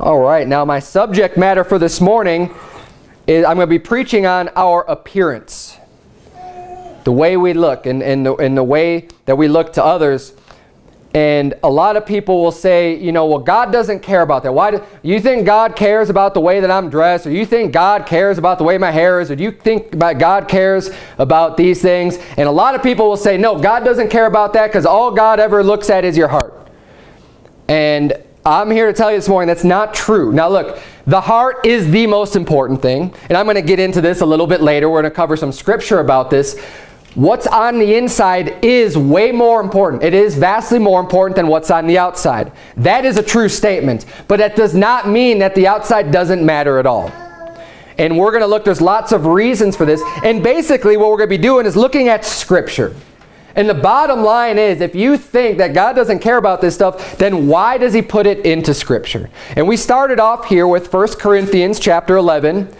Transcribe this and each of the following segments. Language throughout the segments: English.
All right, now my subject matter for this morning is I'm going to be preaching on our appearance. The way we look and, and, the, and the way that we look to others. And a lot of people will say, you know, well, God doesn't care about that. Why do you think God cares about the way that I'm dressed? Or you think God cares about the way my hair is? Or do you think about God cares about these things? And a lot of people will say, no, God doesn't care about that because all God ever looks at is your heart. And I'm here to tell you this morning that's not true. Now look, the heart is the most important thing. And I'm going to get into this a little bit later. We're going to cover some scripture about this. What's on the inside is way more important. It is vastly more important than what's on the outside. That is a true statement. But that does not mean that the outside doesn't matter at all. And we're going to look, there's lots of reasons for this. And basically what we're going to be doing is looking at scripture. And the bottom line is, if you think that God doesn't care about this stuff, then why does he put it into Scripture? And we started off here with 1 Corinthians chapter 11.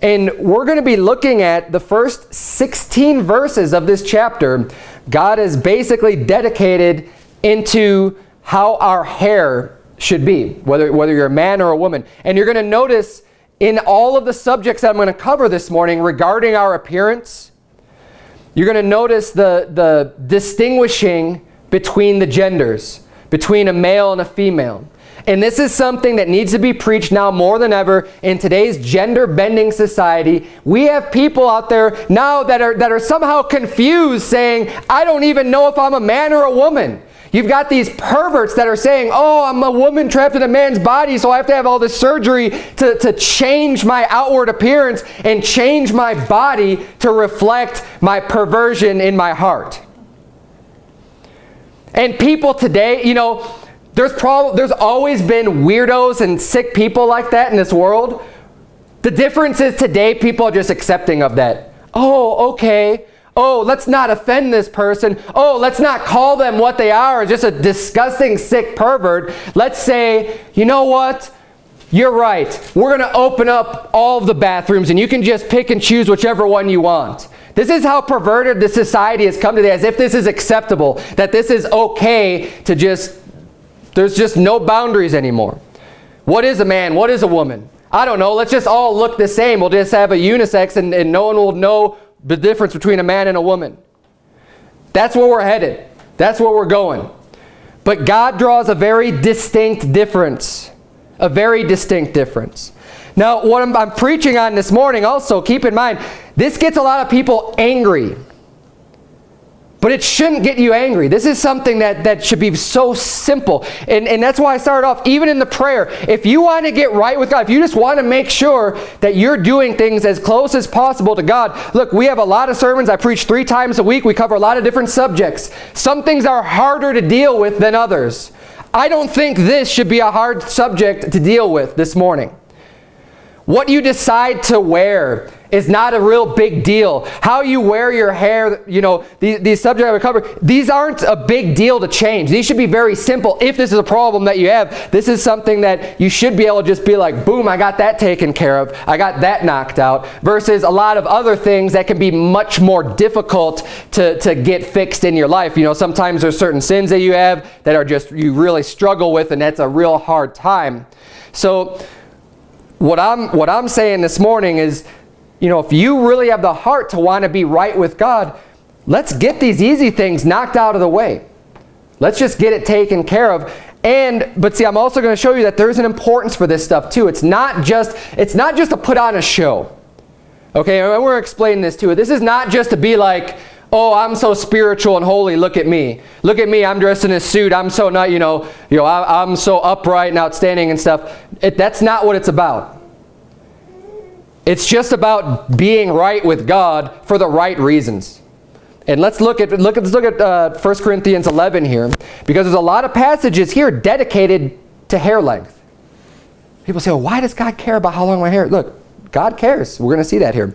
And we're going to be looking at the first 16 verses of this chapter. God is basically dedicated into how our hair should be, whether, whether you're a man or a woman. And you're going to notice in all of the subjects that I'm going to cover this morning regarding our appearance, you're going to notice the, the distinguishing between the genders, between a male and a female. And this is something that needs to be preached now more than ever in today's gender-bending society. We have people out there now that are, that are somehow confused saying, I don't even know if I'm a man or a woman. You've got these perverts that are saying, oh, I'm a woman trapped in a man's body, so I have to have all this surgery to, to change my outward appearance and change my body to reflect my perversion in my heart. And people today, you know, there's, prob there's always been weirdos and sick people like that in this world. The difference is today people are just accepting of that. Oh, okay. Oh, let's not offend this person. Oh, let's not call them what they are, just a disgusting, sick pervert. Let's say, you know what? You're right. We're going to open up all the bathrooms and you can just pick and choose whichever one you want. This is how perverted the society has come today, as if this is acceptable, that this is okay to just, there's just no boundaries anymore. What is a man? What is a woman? I don't know. Let's just all look the same. We'll just have a unisex and, and no one will know the difference between a man and a woman. That's where we're headed. That's where we're going. But God draws a very distinct difference. A very distinct difference. Now, what I'm, I'm preaching on this morning also, keep in mind, this gets a lot of people angry. But it shouldn't get you angry. This is something that, that should be so simple. And, and that's why I started off, even in the prayer, if you want to get right with God, if you just want to make sure that you're doing things as close as possible to God, look, we have a lot of sermons. I preach three times a week. We cover a lot of different subjects. Some things are harder to deal with than others. I don't think this should be a hard subject to deal with this morning. What you decide to wear is not a real big deal. How you wear your hair, you know, these, these subjects I cover, these aren't a big deal to change. These should be very simple. If this is a problem that you have, this is something that you should be able to just be like, boom, I got that taken care of. I got that knocked out. Versus a lot of other things that can be much more difficult to, to get fixed in your life. You know, sometimes there's certain sins that you have that are just, you really struggle with and that's a real hard time. So what I'm, what I'm saying this morning is you know, if you really have the heart to want to be right with God, let's get these easy things knocked out of the way. Let's just get it taken care of. And, but see, I'm also going to show you that there's an importance for this stuff too. It's not just, it's not just to put on a show. Okay, and we're explaining this too. This is not just to be like, oh, I'm so spiritual and holy, look at me. Look at me, I'm dressed in a suit, I'm so not, you know, you know I, am so upright and outstanding and stuff. It, that's not what it's about. It's just about being right with God for the right reasons. And let's look at look at let's look at uh, 1 Corinthians 11 here because there's a lot of passages here dedicated to hair length. People say, well, why does God care about how long my hair? Look, God cares. We're going to see that here.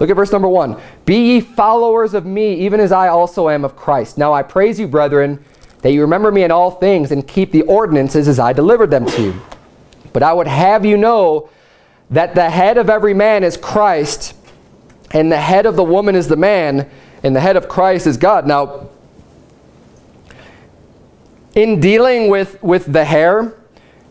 Look at verse number 1. Be ye followers of me, even as I also am of Christ. Now I praise you, brethren, that you remember me in all things and keep the ordinances as I delivered them to you. But I would have you know that the head of every man is Christ, and the head of the woman is the man, and the head of Christ is God. Now, in dealing with, with the hair,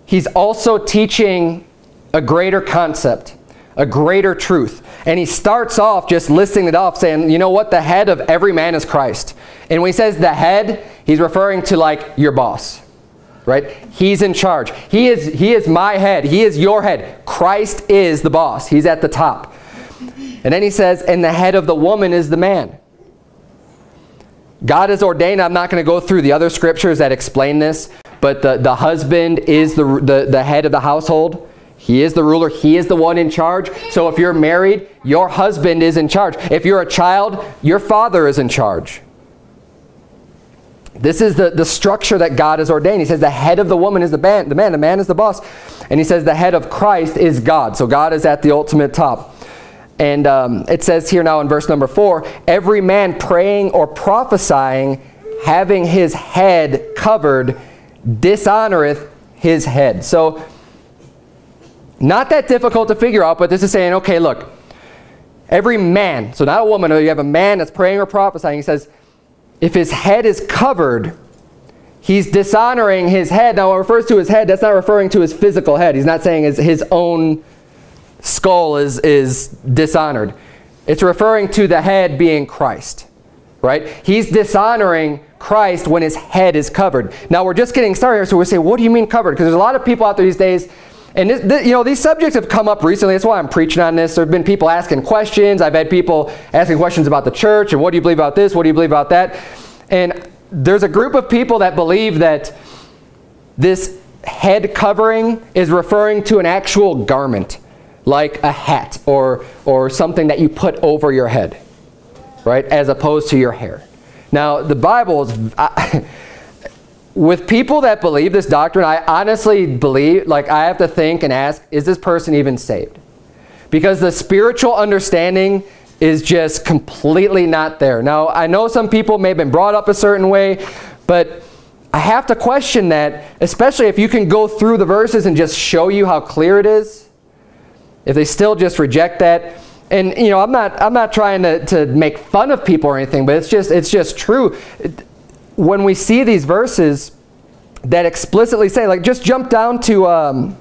he's also teaching a greater concept, a greater truth. And he starts off just listing it off saying, you know what, the head of every man is Christ. And when he says the head, he's referring to like your boss, right? He's in charge. He is, he is my head. He is your head. Christ is the boss. He's at the top. And then he says, and the head of the woman is the man. God has ordained, I'm not going to go through the other scriptures that explain this, but the, the husband is the, the, the head of the household. He is the ruler. He is the one in charge. So if you're married, your husband is in charge. If you're a child, your father is in charge. This is the, the structure that God has ordained. He says the head of the woman is the man, the man, the man is the boss. And he says the head of Christ is God. So God is at the ultimate top. And um, it says here now in verse number four, every man praying or prophesying, having his head covered, dishonoreth his head. So not that difficult to figure out, but this is saying, okay, look, every man, so not a woman, you have a man that's praying or prophesying, he says, if his head is covered, he's dishonoring his head. Now, when it refers to his head, that's not referring to his physical head. He's not saying his, his own skull is, is dishonored. It's referring to the head being Christ, right? He's dishonoring Christ when his head is covered. Now, we're just getting started here, so we say, what do you mean covered? Because there's a lot of people out there these days, and this, this, you know, these subjects have come up recently. That's why I'm preaching on this. There have been people asking questions. I've had people asking questions about the church, and what do you believe about this? What do you believe about that? And there's a group of people that believe that this head covering is referring to an actual garment like a hat or, or something that you put over your head, right, as opposed to your hair. Now, the Bible is, I, with people that believe this doctrine, I honestly believe, like I have to think and ask, is this person even saved? Because the spiritual understanding is just completely not there. Now, I know some people may have been brought up a certain way, but I have to question that, especially if you can go through the verses and just show you how clear it is if they still just reject that, and you know, I'm not I'm not trying to, to make fun of people or anything, but it's just it's just true. When we see these verses that explicitly say, like, just jump down to um,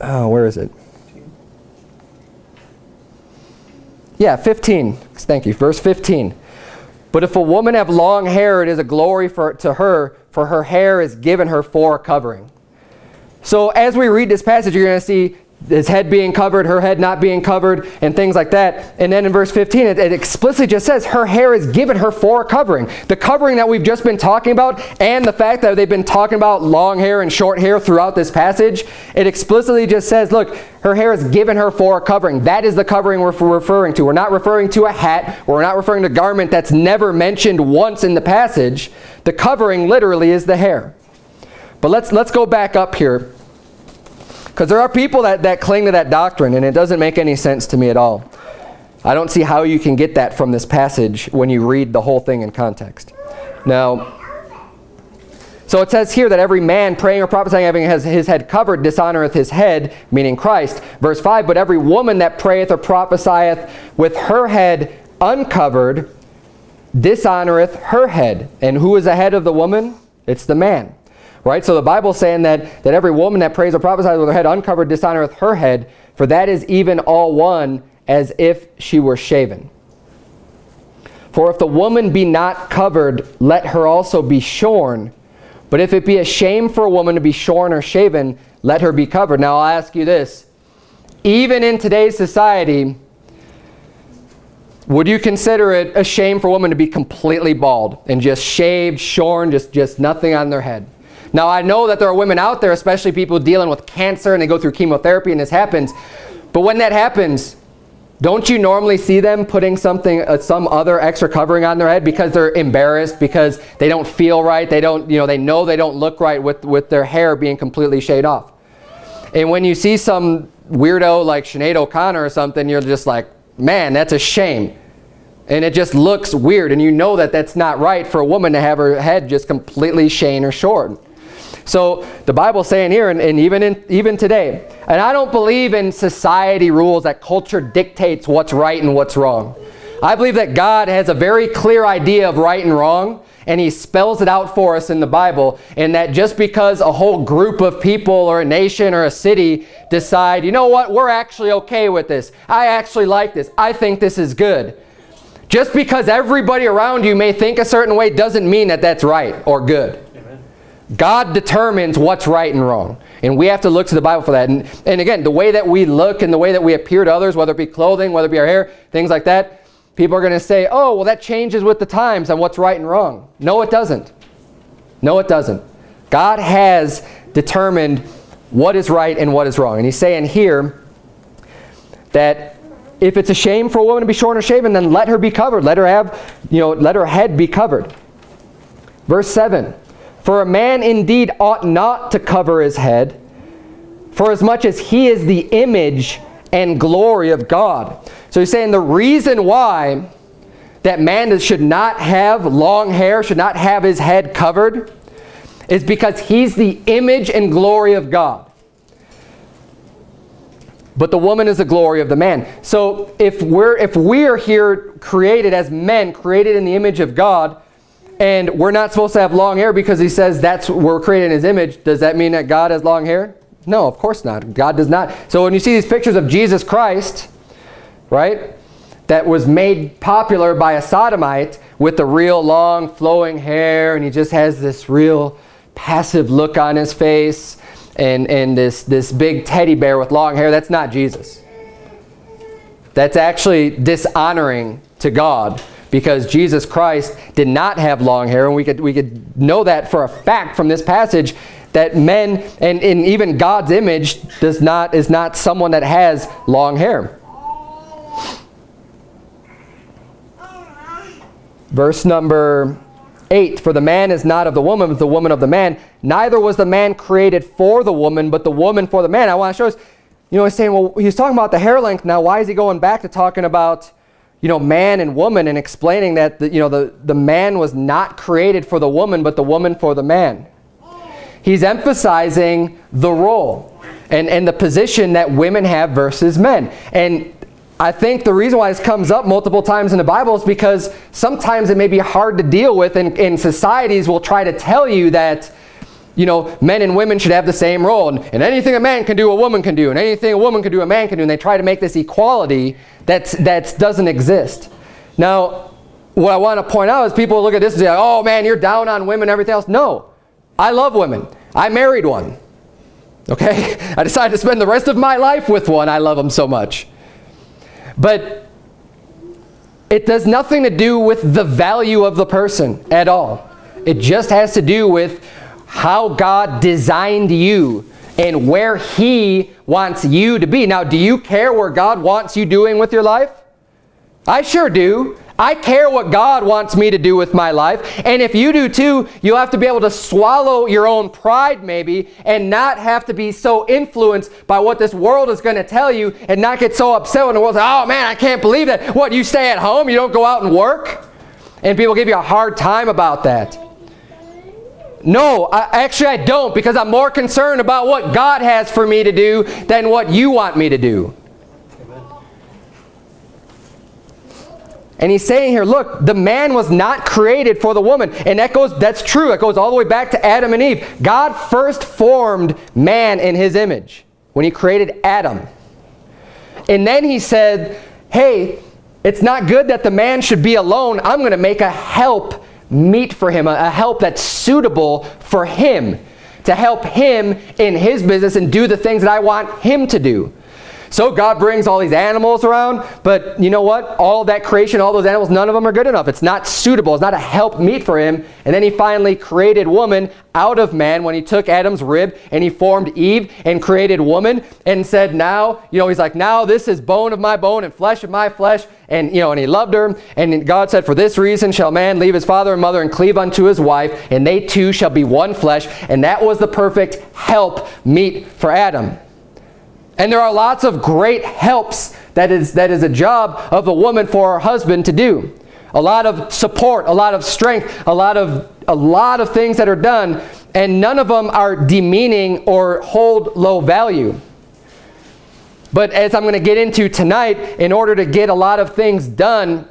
oh, where is it? Yeah, 15. Thank you. Verse 15. But if a woman have long hair, it is a glory for, to her, for her hair is given her for a covering. So as we read this passage, you're going to see his head being covered, her head not being covered, and things like that. And then in verse 15, it, it, explicitly just says her hair is given her for a covering. The covering that we've just been talking about and the fact that they've been talking about long hair and short hair throughout this passage, it explicitly just says, look, her hair is given her for a covering. That is the covering we're referring to. We're not referring to a hat. We're not referring to a garment that's never mentioned once in the passage. The covering literally is the hair. But let's, let's go back up here because there are people that, that cling to that doctrine, and it doesn't make any sense to me at all. I don't see how you can get that from this passage when you read the whole thing in context. Now, so it says here that every man praying or prophesying having his head covered dishonoreth his head, meaning Christ. Verse 5, but every woman that prayeth or prophesieth with her head uncovered dishonoreth her head. And who is the head of the woman? It's the man. Right? So the Bible's saying that, that every woman that prays or prophesies with her head uncovered dishonoreth her head, for that is even all one as if she were shaven. For if the woman be not covered, let her also be shorn. But if it be a shame for a woman to be shorn or shaven, let her be covered. Now I'll ask you this. Even in today's society, would you consider it a shame for a woman to be completely bald and just shaved, shorn, just, just nothing on their head? Now, I know that there are women out there, especially people dealing with cancer and they go through chemotherapy and this happens. But when that happens, don't you normally see them putting something, uh, some other extra covering on their head because they're embarrassed, because they don't feel right, they don't, you know, they know they don't look right with, with their hair being completely shaved off. And when you see some weirdo like Sinead O'Connor or something, you're just like, man, that's a shame. And it just looks weird, and you know that that's not right for a woman to have her head just completely shaved or short. So the Bible's saying here, and, and even, in, even today, and I don't believe in society rules that culture dictates what's right and what's wrong. I believe that God has a very clear idea of right and wrong, and he spells it out for us in the Bible, and that just because a whole group of people or a nation or a city decide, you know what, we're actually okay with this. I actually like this. I think this is good. Just because everybody around you may think a certain way doesn't mean that that's right or good. God determines what's right and wrong. And we have to look to the Bible for that. And, and again, the way that we look and the way that we appear to others, whether it be clothing, whether it be our hair, things like that, people are going to say, oh, well, that changes with the times on what's right and wrong. No, it doesn't. No, it doesn't. God has determined what is right and what is wrong. And he's saying here that if it's a shame for a woman to be shorn or shaven, then let her be covered. Let her have, you know, let her head be covered. Verse 7. For a man indeed ought not to cover his head, for as much as he is the image and glory of God. So he's saying the reason why that man should not have long hair, should not have his head covered, is because he's the image and glory of God but the woman is the glory of the man. So if we're if we are here created as men, created in the image of God, and we're not supposed to have long hair because he says that's we're created in his image, does that mean that God has long hair? No, of course not. God does not. So when you see these pictures of Jesus Christ, right, that was made popular by a sodomite with the real long flowing hair, and he just has this real passive look on his face, and, and this, this big teddy bear with long hair, that's not Jesus. That's actually dishonoring to God because Jesus Christ did not have long hair, and we could, we could know that for a fact from this passage that men and even God's image does not is not someone that has long hair. Verse number 8, For the man is not of the woman, but the woman of the man. Neither was the man created for the woman, but the woman for the man. I want to show us, you know, he's saying, well, he's talking about the hair length now. Why is he going back to talking about, you know, man and woman and explaining that, the, you know, the, the man was not created for the woman, but the woman for the man? He's emphasizing the role and, and the position that women have versus men. And I think the reason why this comes up multiple times in the Bible is because sometimes it may be hard to deal with and, and societies will try to tell you that you know, men and women should have the same role. And, and, anything a man can do, a woman can do. And anything a woman can do, a man can do. And they try to make this equality that that's, doesn't exist. Now, what I want to point out is people look at this and say, oh man, you're down on women and everything else. No, I love women. I married one. Okay? I decided to spend the rest of my life with one. I love them so much. But it does nothing to do with the value of the person at all. It just has to do with how God designed you and where he wants you to be. Now, do you care where God wants you doing with your life? I sure do. I care what God wants me to do with my life. And if you do too, you'll have to be able to swallow your own pride maybe and not have to be so influenced by what this world is going to tell you and not get so upset when the world says, oh man, I can't believe that. What, you stay at home? You don't go out and work? And people give you a hard time about that. No, I, actually I don't because I'm more concerned about what God has for me to do than what you want me to do. And he's saying here, look, the man was not created for the woman. And that goes, that's true. It goes all the way back to Adam and Eve. God first formed man in his image when he created Adam. And then he said, hey, it's not good that the man should be alone. I'm going to make a help meet for him, a help that's suitable for him, to help him in his business and do the things that I want him to do. So God brings all these animals around, but you know what? All that creation, all those animals, none of them are good enough. It's not suitable. It's not a help meet for him. And then he finally created woman out of man when he took Adam's rib and he formed Eve and created woman and said, now, you know, he's like, now this is bone of my bone and flesh of my flesh. And, you know, and he loved her. And God said, for this reason shall man leave his father and mother and cleave unto his wife, and they two shall be one flesh. And that was the perfect help meet for Adam. And there are lots of great helps that is, that is a job of a woman for her husband to do. A lot of support, a lot of strength, a lot of, a lot of things that are done, and none of them are demeaning or hold low value. But as I'm going to get into tonight, in order to get a lot of things done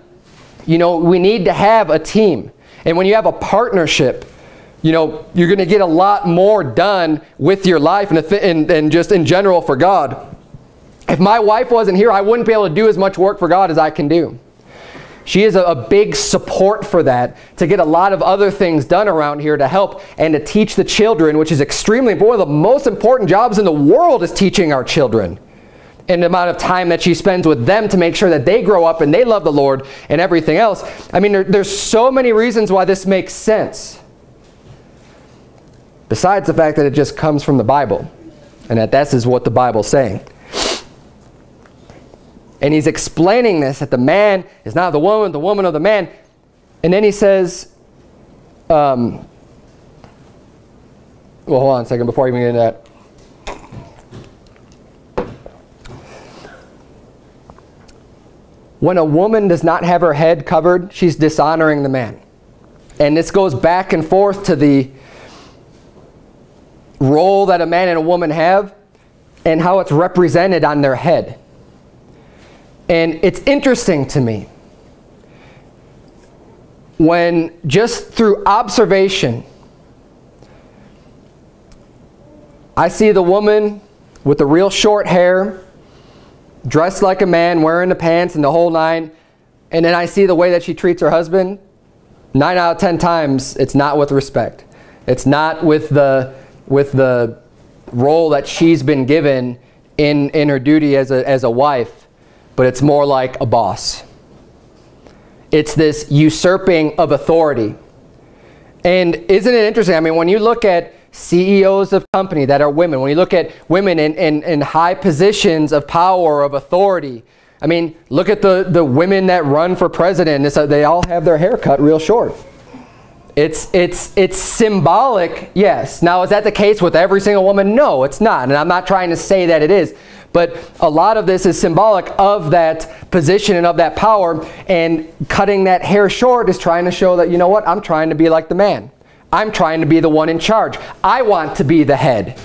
You know, we need to have a team. And when you have a partnership, you know, you're going to get a lot more done with your life and, and, and just in general for God. If my wife wasn't here, I wouldn't be able to do as much work for God as I can do. She is a, a, big support for that, to get a lot of other things done around here to help and to teach the children, which is extremely important. One of the most important jobs in the world is teaching our children. And the amount of time that she spends with them to make sure that they grow up and they love the Lord and everything else. I mean, there, there's so many reasons why this makes sense. Besides the fact that it just comes from the Bible and that this is what the Bible's saying. And he's explaining this that the man is not the woman, the woman of the man. And then he says, um, well, hold on a second before I even get into that. When a woman does not have her head covered, she's dishonoring the man. And this goes back and forth to the role that a man and a woman have and how it's represented on their head. And it's interesting to me when just through observation, I see the woman with the real short hair, dressed like a man, wearing the pants and the whole nine, and then I see the way that she treats her husband, nine out of ten times it's not with respect. It's not with the, with the role that she's been given in, in her duty as a, as a wife but it's more like a boss. It's this usurping of authority. And isn't it interesting? I mean, when you look at CEOs of company that are women, when you look at women in, in, in high positions of power, of authority, I mean, look at the, the women that run for president. It's, they all have their hair cut real short. It's, it's, it's symbolic, yes. Now, is that the case with every single woman? No, it's not. And I'm not trying to say that it is. But a lot of this is symbolic of that position and of that power. And cutting that hair short is trying to show that, you know what, I'm trying to be like the man. I'm trying to be the one in charge. I want to be the head.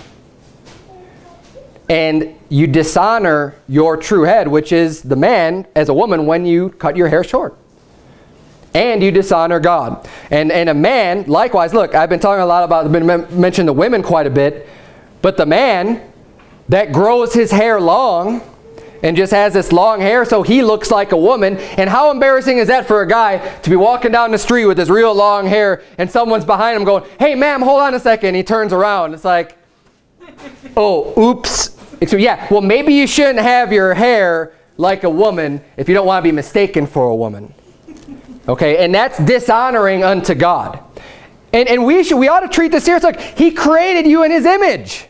And you dishonor your true head, which is the man, as a woman, when you cut your hair short. And you dishonor God. And, and a man, likewise, look, I've been talking a lot about, been mentioning the women quite a bit, but the man that grows his hair long and just has this long hair so he looks like a woman. And how embarrassing is that for a guy to be walking down the street with his real long hair and someone's behind him going, hey, ma'am, hold on a second. He turns around. It's like, oh, oops. So yeah, well, maybe you shouldn't have your hair like a woman if you don't want to be mistaken for a woman. Okay, and that's dishonoring unto God. And, and we, should, we ought to treat this seriously. Like he created you in his image.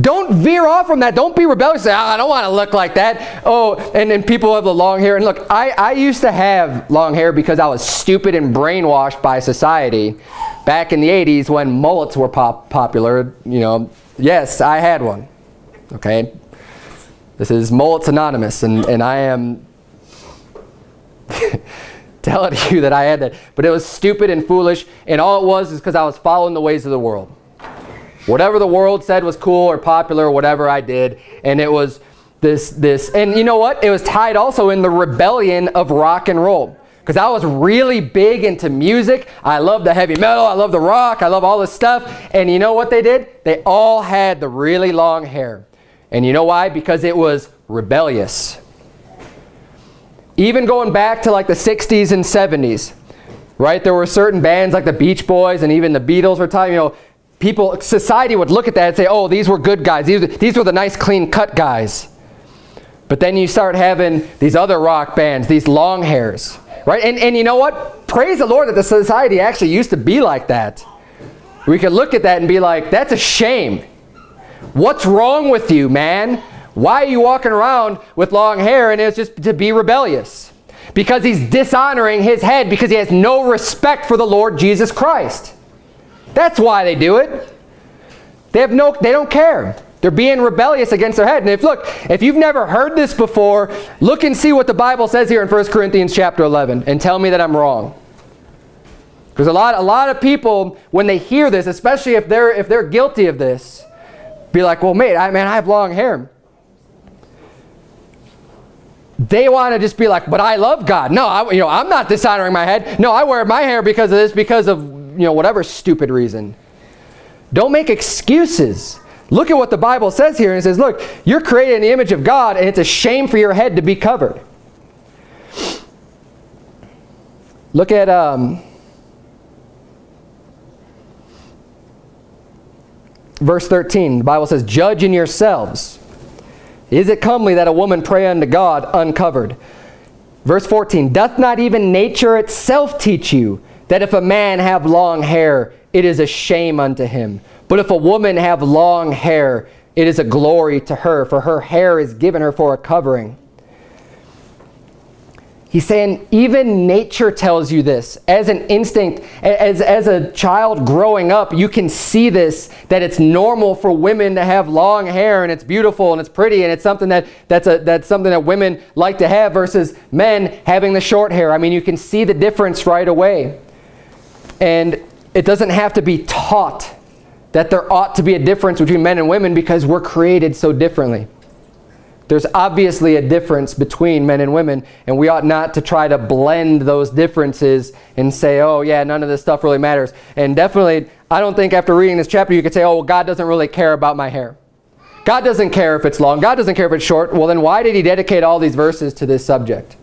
Don't veer off from that. Don't be rebellious. Say, oh, I don't want to look like that. Oh, and then people have the long hair. And look, I, I used to have long hair because I was stupid and brainwashed by society. Back in the 80s when mullets were pop popular, you know, yes, I had one. Okay? This is Mullets Anonymous, and, and I am telling you that I had that. But it was stupid and foolish, and all it was is because I was following the ways of the world. Whatever the world said was cool or popular or whatever I did. And it was this, this, and you know what? It was tied also in the rebellion of rock and roll. Because I was really big into music. I love the heavy metal. I love the rock. I love all this stuff. And you know what they did? They all had the really long hair. And you know why? Because it was rebellious. Even going back to like the 60s and 70s, right? There were certain bands like the Beach Boys and even the Beatles were talking, you know, people, society would look at that and say, oh, these were good guys. These, these were the nice, clean cut guys. But then you start having these other rock bands, these long hairs, right? And, and you know what? Praise the Lord that the society actually used to be like that. We could look at that and be like, that's a shame. What's wrong with you, man? Why are you walking around with long hair and it's just to be rebellious? Because he's dishonoring his head because he has no respect for the Lord Jesus Christ. That's why they do it. They have no, they don't care. They're being rebellious against their head. And if look, if you've never heard this before, look and see what the Bible says here in 1 Corinthians chapter 11 and tell me that I'm wrong. Because a lot, a lot of people, when they hear this, especially if they're, if they're guilty of this, be like, well, mate, I, man, I have long hair. They want to just be like, but I love God. No, I, you know, I'm not dishonoring my head. No, I wear my hair because of this, because of, you know, whatever stupid reason. Don't make excuses. Look at what the Bible says here. And it says, look, you're created in the image of God, and it's a shame for your head to be covered. Look at um, verse 13. The Bible says, Judge in yourselves. Is it comely that a woman pray unto God uncovered? Verse 14, Doth not even nature itself teach you that if a man have long hair, it is a shame unto him? But if a woman have long hair, it is a glory to her, for her hair is given her for a covering. He's saying even nature tells you this. As an instinct, as, as a child growing up, you can see this, that it's normal for women to have long hair and it's beautiful and it's pretty and it's something that, that's, a, that's something that women like to have versus men having the short hair. I mean, you can see the difference right away. And it doesn't have to be taught that there ought to be a difference between men and women because we're created so differently. There's obviously a difference between men and women, and we ought not to try to blend those differences and say, oh, yeah, none of this stuff really matters. And definitely, I don't think after reading this chapter you could say, oh, well, God doesn't really care about my hair. God doesn't care if it's long. God doesn't care if it's short. Well, then why did he dedicate all these verses to this subject?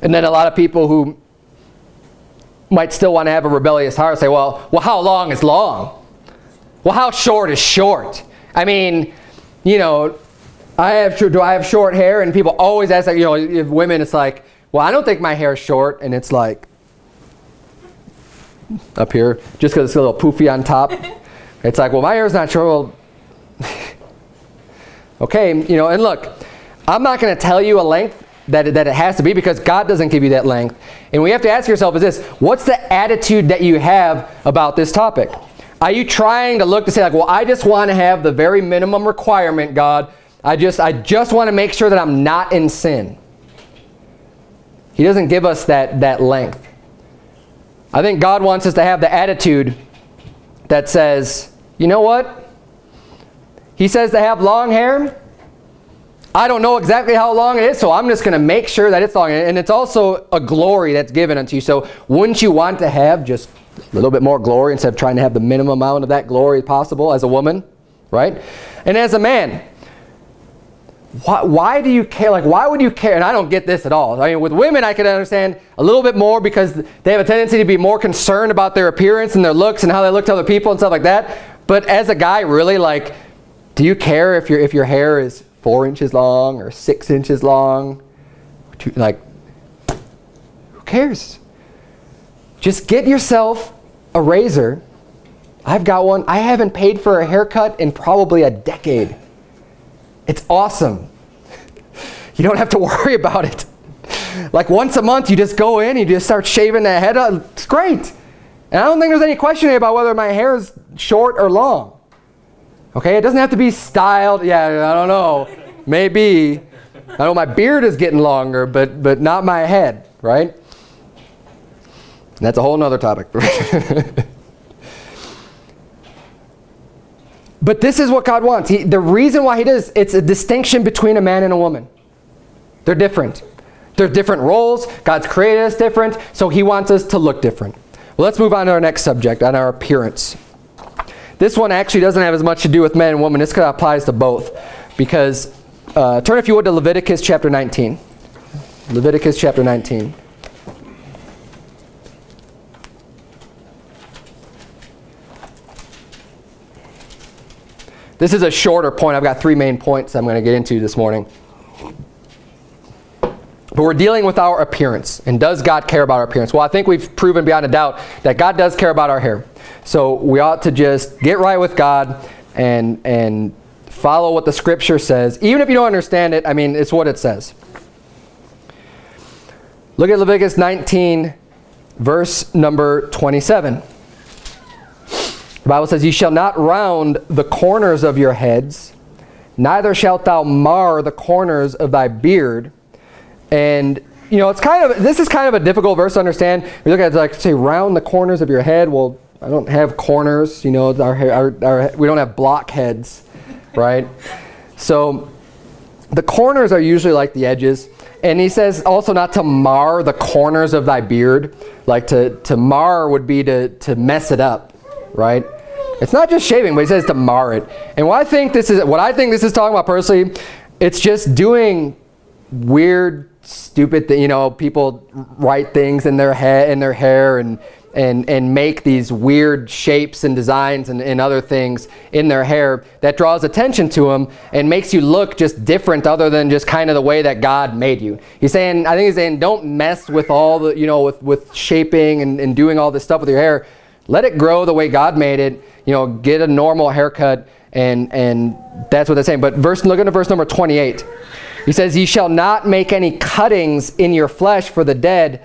And then a lot of people who might still want to have a rebellious heart say, well, well, how long is long? Well, how short is short? I mean, you know, I have do I have short hair? And people always ask that, you know, if women, it's like, well, I don't think my hair is short. And it's like, up here, just because it's a little poofy on top. it's like, well, my hair is not short. Well, okay, you know, and look, I'm not going to tell you a length that, that it has to be because God doesn't give you that length. And we have to ask yourself is this, what's the attitude that you have about this topic? Are you trying to look to say like, well, I just want to have the very minimum requirement, God. I just, I just want to make sure that I'm not in sin. He doesn't give us that, that length. I think God wants us to have the attitude that says, you know what? He says to have long hair. I don't know exactly how long it is, so I'm just going to make sure that it's long. And it's also a glory that's given unto you. So wouldn't you want to have just a little bit more glory instead of trying to have the minimum amount of that glory possible as a woman, right? And as a man, why, why, do you care? Like, why would you care? And I don't get this at all. I mean, with women, I can understand a little bit more because they have a tendency to be more concerned about their appearance and their looks and how they look to other people and stuff like that. But as a guy, really, like, do you care if your if your hair is four inches long or six inches long. Two, like, who cares? Just get yourself a razor. I've got one. I haven't paid for a haircut in probably a decade. It's awesome. You don't have to worry about it. Like once a month, you just go in, you just start shaving the head up. It's great. And I don't think there's any question about whether my hair is short or long. Okay, it doesn't have to be styled. Yeah, I don't know. Maybe. I know my beard is getting longer, but, but not my head, right? That's a whole nother topic. but this is what God wants. He, the reason why he does, it's a distinction between a man and a woman. They're different. They're different roles. God's created us different, so he wants us to look different. Well, let's move on to our next subject, on our appearance. This one actually doesn't have as much to do with men and women. This kind of applies to both. Because, uh, turn if you would to Leviticus chapter 19. Leviticus chapter 19. This is a shorter point. I've got three main points I'm going to get into this morning. But we're dealing with our appearance. And does God care about our appearance? Well, I think we've proven beyond a doubt that God does care about our hair. So we ought to just get right with God and, and follow what the scripture says. Even if you don't understand it, I mean, it's what it says. Look at Leviticus 19, verse number 27. The Bible says, "You shall not round the corners of your heads, neither shalt thou mar the corners of thy beard. And, you know, it's kind of, this is kind of a difficult verse to understand. You look at it like, say, round the corners of your head. Well, I don't have corners, you know, our, our, our, we don't have blockheads, right? So the corners are usually like the edges. And he says also not to mar the corners of thy beard. Like to, to mar would be to, to mess it up, right? It's not just shaving, but he says to mar it. And what I think this is, what I think this is talking about personally, it's just doing weird, stupid, you know, people write things in their head, in their hair, and and, and make these weird shapes and designs and, and other things in their hair that draws attention to them and makes you look just different other than just kind of the way that God made you. He's saying, I think he's saying, don't mess with all the, you know, with, with shaping and, and doing all this stuff with your hair. Let it grow the way God made it. You know, get a normal haircut and, and that's what they're saying. But verse, look at verse number 28. He says, Ye shall not make any cuttings in your flesh for the dead,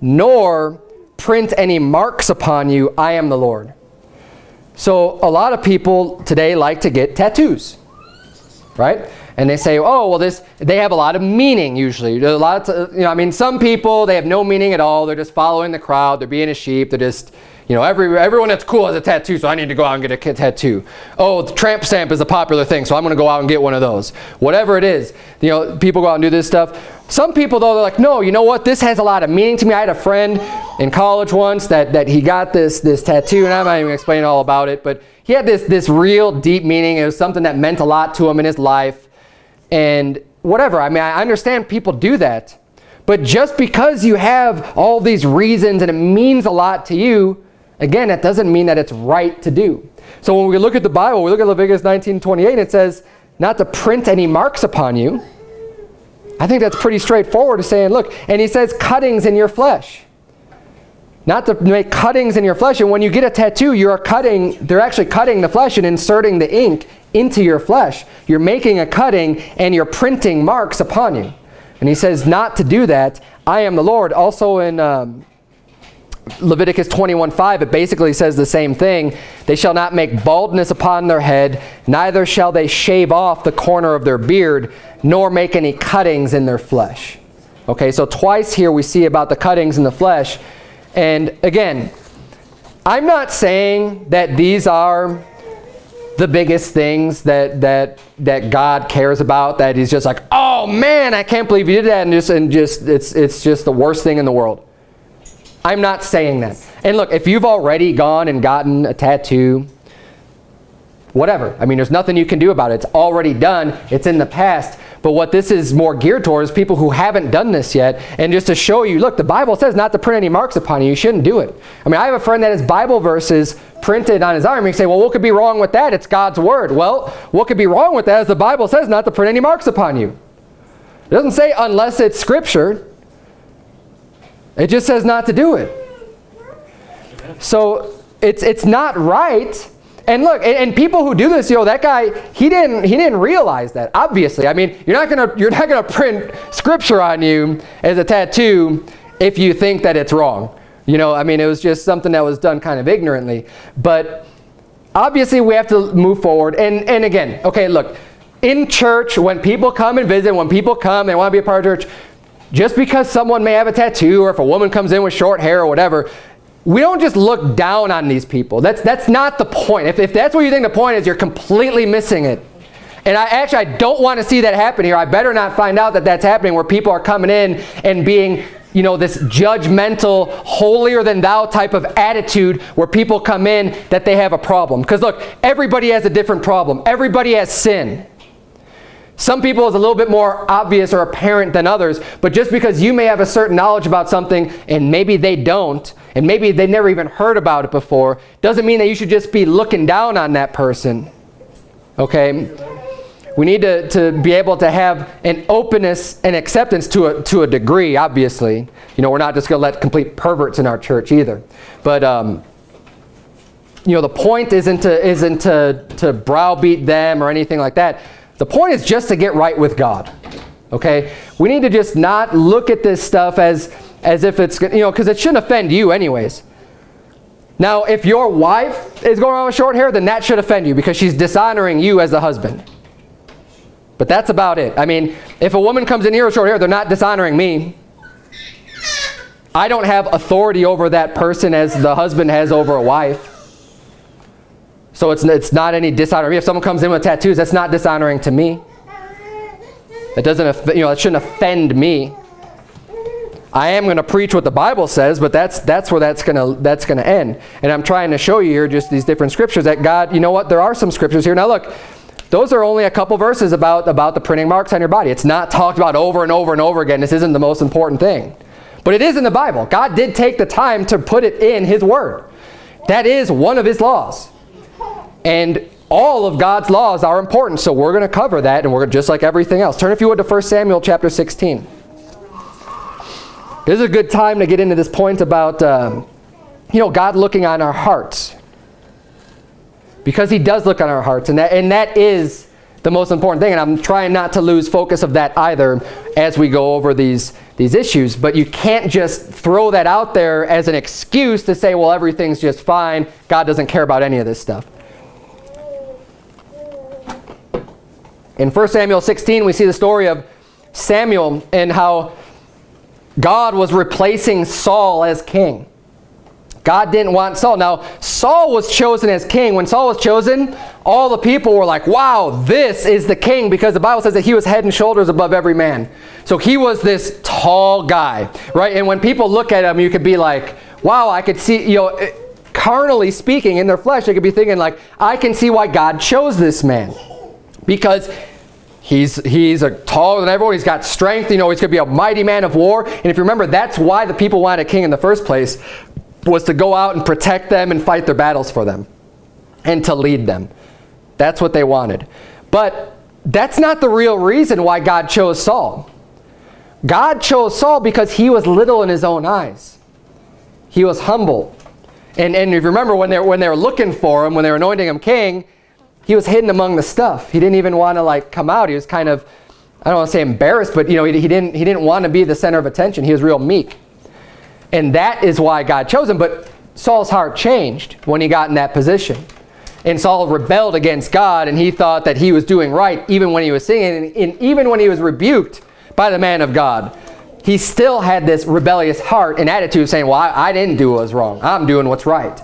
nor print any marks upon you. I am the Lord. So a lot of people today like to get tattoos, right? And they say, oh, well, this, they have a lot of meaning usually. A lot of, you know, I mean, some people, they have no meaning at all. They're just following the crowd. They're being a sheep. They're just, you know, every, everyone that's cool has a tattoo, so I need to go out and get a tattoo. Oh, the tramp stamp is a popular thing, so I'm going to go out and get one of those. Whatever it is, you know, people go out and do this stuff. Some people, though, they're like, no, you know what? This has a lot of meaning to me. I had a friend in college once that, that he got this, this tattoo, and I'm not even explaining all about it, but he had this, this real deep meaning. It was something that meant a lot to him in his life. And whatever, I mean, I understand people do that. But just because you have all these reasons and it means a lot to you, again, that doesn't mean that it's right to do. So when we look at the Bible, we look at Leviticus 19:28, it says, not to print any marks upon you. I think that's pretty straightforward to saying, look, and he says cuttings in your flesh. Not to make cuttings in your flesh. And when you get a tattoo, you're cutting, they're actually cutting the flesh and inserting the ink into your flesh. You're making a cutting and you're printing marks upon you. And he says not to do that. I am the Lord. Also in um, Leviticus 21:5, it basically says the same thing. They shall not make baldness upon their head, neither shall they shave off the corner of their beard, nor make any cuttings in their flesh. Okay, so twice here we see about the cuttings in the flesh. And again, I'm not saying that these are the biggest things that that that God cares about that he's just like, "Oh man, I can't believe you did that." And just and just it's it's just the worst thing in the world. I'm not saying that. And look, if you've already gone and gotten a tattoo, whatever. I mean, there's nothing you can do about it. It's already done. It's in the past. But what this is more geared towards people who haven't done this yet. And just to show you, look, the Bible says not to print any marks upon you. You shouldn't do it. I mean, I have a friend that has Bible verses printed on his arm. You say, well, what could be wrong with that? It's God's word. Well, what could be wrong with that is the Bible says not to print any marks upon you. It doesn't say unless it's scripture. It just says not to do it. So it's, it's not right. And look, and, and, people who do this, you know, that guy, he didn't, he didn't realize that. Obviously, I mean, you're not gonna, you're not gonna print scripture on you as a tattoo if you think that it's wrong. You know, I mean, it was just something that was done kind of ignorantly. But obviously, we have to move forward. And and again, okay, look, in church, when people come and visit, when people come, they want to be a part of church. Just because someone may have a tattoo or if a woman comes in with short hair or whatever, we don't just look down on these people. That's, that's not the point. If, if that's what you think the point is, you're completely missing it. And I actually I don't want to see that happen here. I better not find out that that's happening where people are coming in and being, you know, this judgmental, holier than thou type of attitude where people come in that they have a problem. Because look, everybody has a different problem. Everybody has sin. Some people is a little bit more obvious or apparent than others, but just because you may have a certain knowledge about something and maybe they don't, and maybe they never even heard about it before, doesn't mean that you should just be looking down on that person. Okay? We need to, to be able to have an openness and acceptance to a, to a degree, obviously. You know, we're not just going to let complete perverts in our church either. But, um, you know, the point isn't to, isn't to, to browbeat them or anything like that. The point is just to get right with God. Okay? We need to just not look at this stuff as, as if it's, you know, because it shouldn't offend you anyways. Now, if your wife is going around with short hair, then that should offend you because she's dishonoring you as the husband. But that's about it. I mean, if a woman comes in here with short hair, they're not dishonoring me. I don't have authority over that person as the husband has over a wife. So it's, it's not any dishonor. If someone comes in with tattoos, that's not dishonoring to me. It doesn't, you know, it shouldn't offend me. I am going to preach what the Bible says, but that's that's where that's going to that's to end. And I'm trying to show you here just these different scriptures that God, you know what? There are some scriptures here. Now look, those are only a couple verses about about the printing marks on your body. It's not talked about over and over and over again. This isn't the most important thing. But it is in the Bible. God did take the time to put it in his word. That is one of his laws. And all of God's laws are important, so we're going to cover that, and we're just like everything else. Turn, if you would, to 1 Samuel chapter 16. This is a good time to get into this point about, um, you know, God looking on our hearts. Because he does look on our hearts, and that, and that is the most important thing. And I'm trying not to lose focus of that either as we go over these, these issues. But you can't just throw that out there as an excuse to say, well, everything's just fine. God doesn't care about any of this stuff. In 1 Samuel 16, we see the story of Samuel and how God was replacing Saul as king. God didn't want Saul. Now, Saul was chosen as king. When Saul was chosen, all the people were like, wow, this is the king because the Bible says that he was head and shoulders above every man. So he was this tall guy, right? And when people look at him, you could be like, wow, I could see, you know, eh, carnally speaking in their flesh, they could be thinking like, I can see why God chose this man because He's, he's a taller than everyone. He's got strength. You know, he's going to be a mighty man of war. And if you remember, that's why the people wanted a king in the first place, was to go out and protect them and fight their battles for them and to lead them. That's what they wanted. But that's not the real reason why God chose Saul. God chose Saul because he was little in his own eyes. He was humble. And, and if you remember when they, when they were looking for him, when they were anointing him king, he was hidden among the stuff. He didn't even want to like come out. He was kind of, I don't want to say embarrassed, but you know, he, he didn't, he didn't want to be the center of attention. He was real meek. And that is why God chose him. But Saul's heart changed when he got in that position. And Saul rebelled against God and he thought that he was doing right even when he was singing. And, even when he was rebuked by the man of God, he still had this rebellious heart and attitude saying, well, I, I didn't do what was wrong. I'm doing what's right.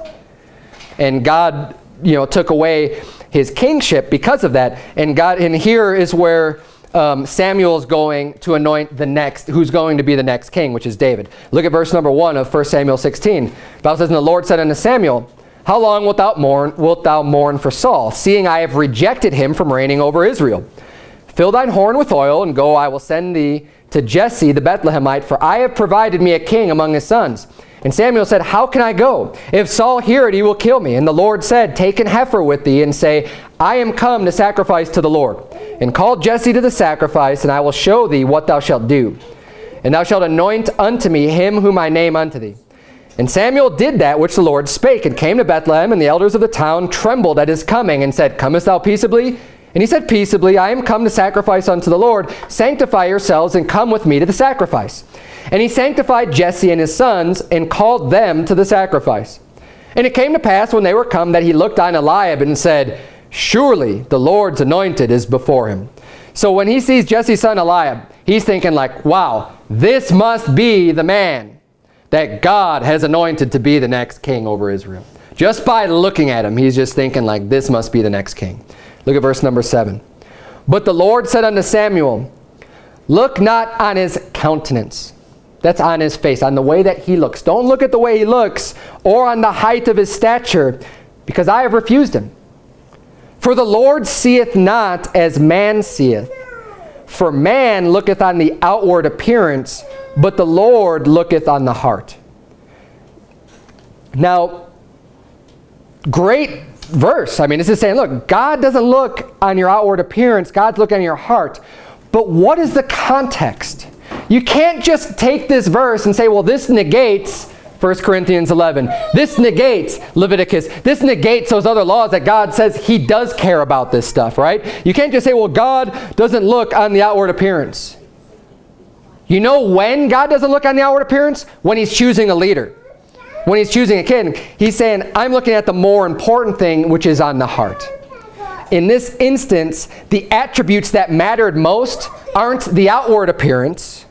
And God, you know, took away his kingship because of that. And God, and here is where um, Samuel is going to anoint the next, who's going to be the next king, which is David. Look at verse number 1 of 1 Samuel 16. The Bible says, And the Lord said unto Samuel, How long wilt thou mourn, wilt thou mourn for Saul, seeing I have rejected him from reigning over Israel? Fill thine horn with oil, and go, I will send thee to Jesse the Bethlehemite, for I have provided me a king among his sons. And Samuel said, How can I go? If Saul hear it, he will kill me. And the Lord said, Take an heifer with thee, and say, I am come to sacrifice to the Lord. And call Jesse to the sacrifice, and I will show thee what thou shalt do. And thou shalt anoint unto me him whom I name unto thee. And Samuel did that which the Lord spake, and came to Bethlehem, and the elders of the town trembled at his coming, and said, Comest thou peaceably? And he said, Peaceably, I am come to sacrifice unto the Lord. Sanctify yourselves, and come with me to the sacrifice. And he sanctified Jesse and his sons, and called them to the sacrifice. And it came to pass when they were come that he looked on Eliab and said, Surely the Lord's anointed is before him. So when he sees Jesse's son Eliab, he's thinking like, wow, this must be the man that God has anointed to be the next king over Israel. Just by looking at him, he's just thinking like, this must be the next king. Look at verse number 7. But the Lord said unto Samuel, Look not on his countenance, that's on his face, on the way that he looks. Don't look at the way he looks or on the height of his stature, because I have refused him. For the Lord seeth not as man seeth. For man looketh on the outward appearance, but the Lord looketh on the heart. Now, great verse. I mean, this is saying, look, God doesn't look on your outward appearance. God's looking on your heart. But what is the context? You can't just take this verse and say, well, this negates 1 Corinthians 11. This negates Leviticus. This negates those other laws that God says he does care about this stuff, right? You can't just say, well, God doesn't look on the outward appearance. You know when God doesn't look on the outward appearance? When he's choosing a leader. When he's choosing a king. He's saying, I'm looking at the more important thing, which is on the heart. In this instance, the attributes that mattered most aren't the outward appearance,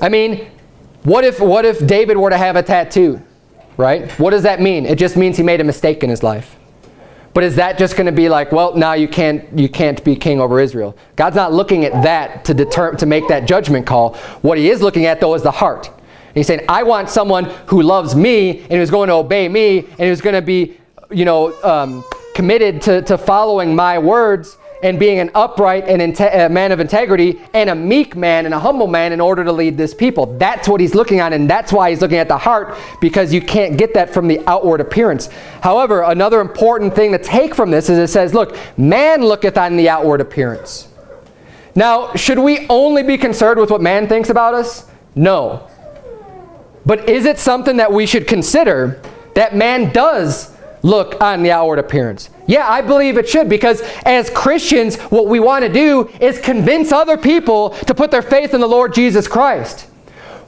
I mean, what if, what if David were to have a tattoo, right? What does that mean? It just means he made a mistake in his life. But is that just going to be like, well, now you can't you can't be king over Israel? God's not looking at that to deter to make that judgment call. What he is looking at though is the heart. He's saying, I want someone who loves me and who's going to obey me and who's going to be, you know, um, committed to, to following my words and being an upright and a man of integrity and a meek man and a humble man in order to lead this people. That's what he's looking at, and that's why he's looking at the heart because you can't get that from the outward appearance. However, another important thing to take from this is it says, look, man looketh on the outward appearance. Now, should we only be concerned with what man thinks about us? No. But is it something that we should consider that man does look on the outward appearance? Yeah, I believe it should because as Christians, what we want to do is convince other people to put their faith in the Lord Jesus Christ.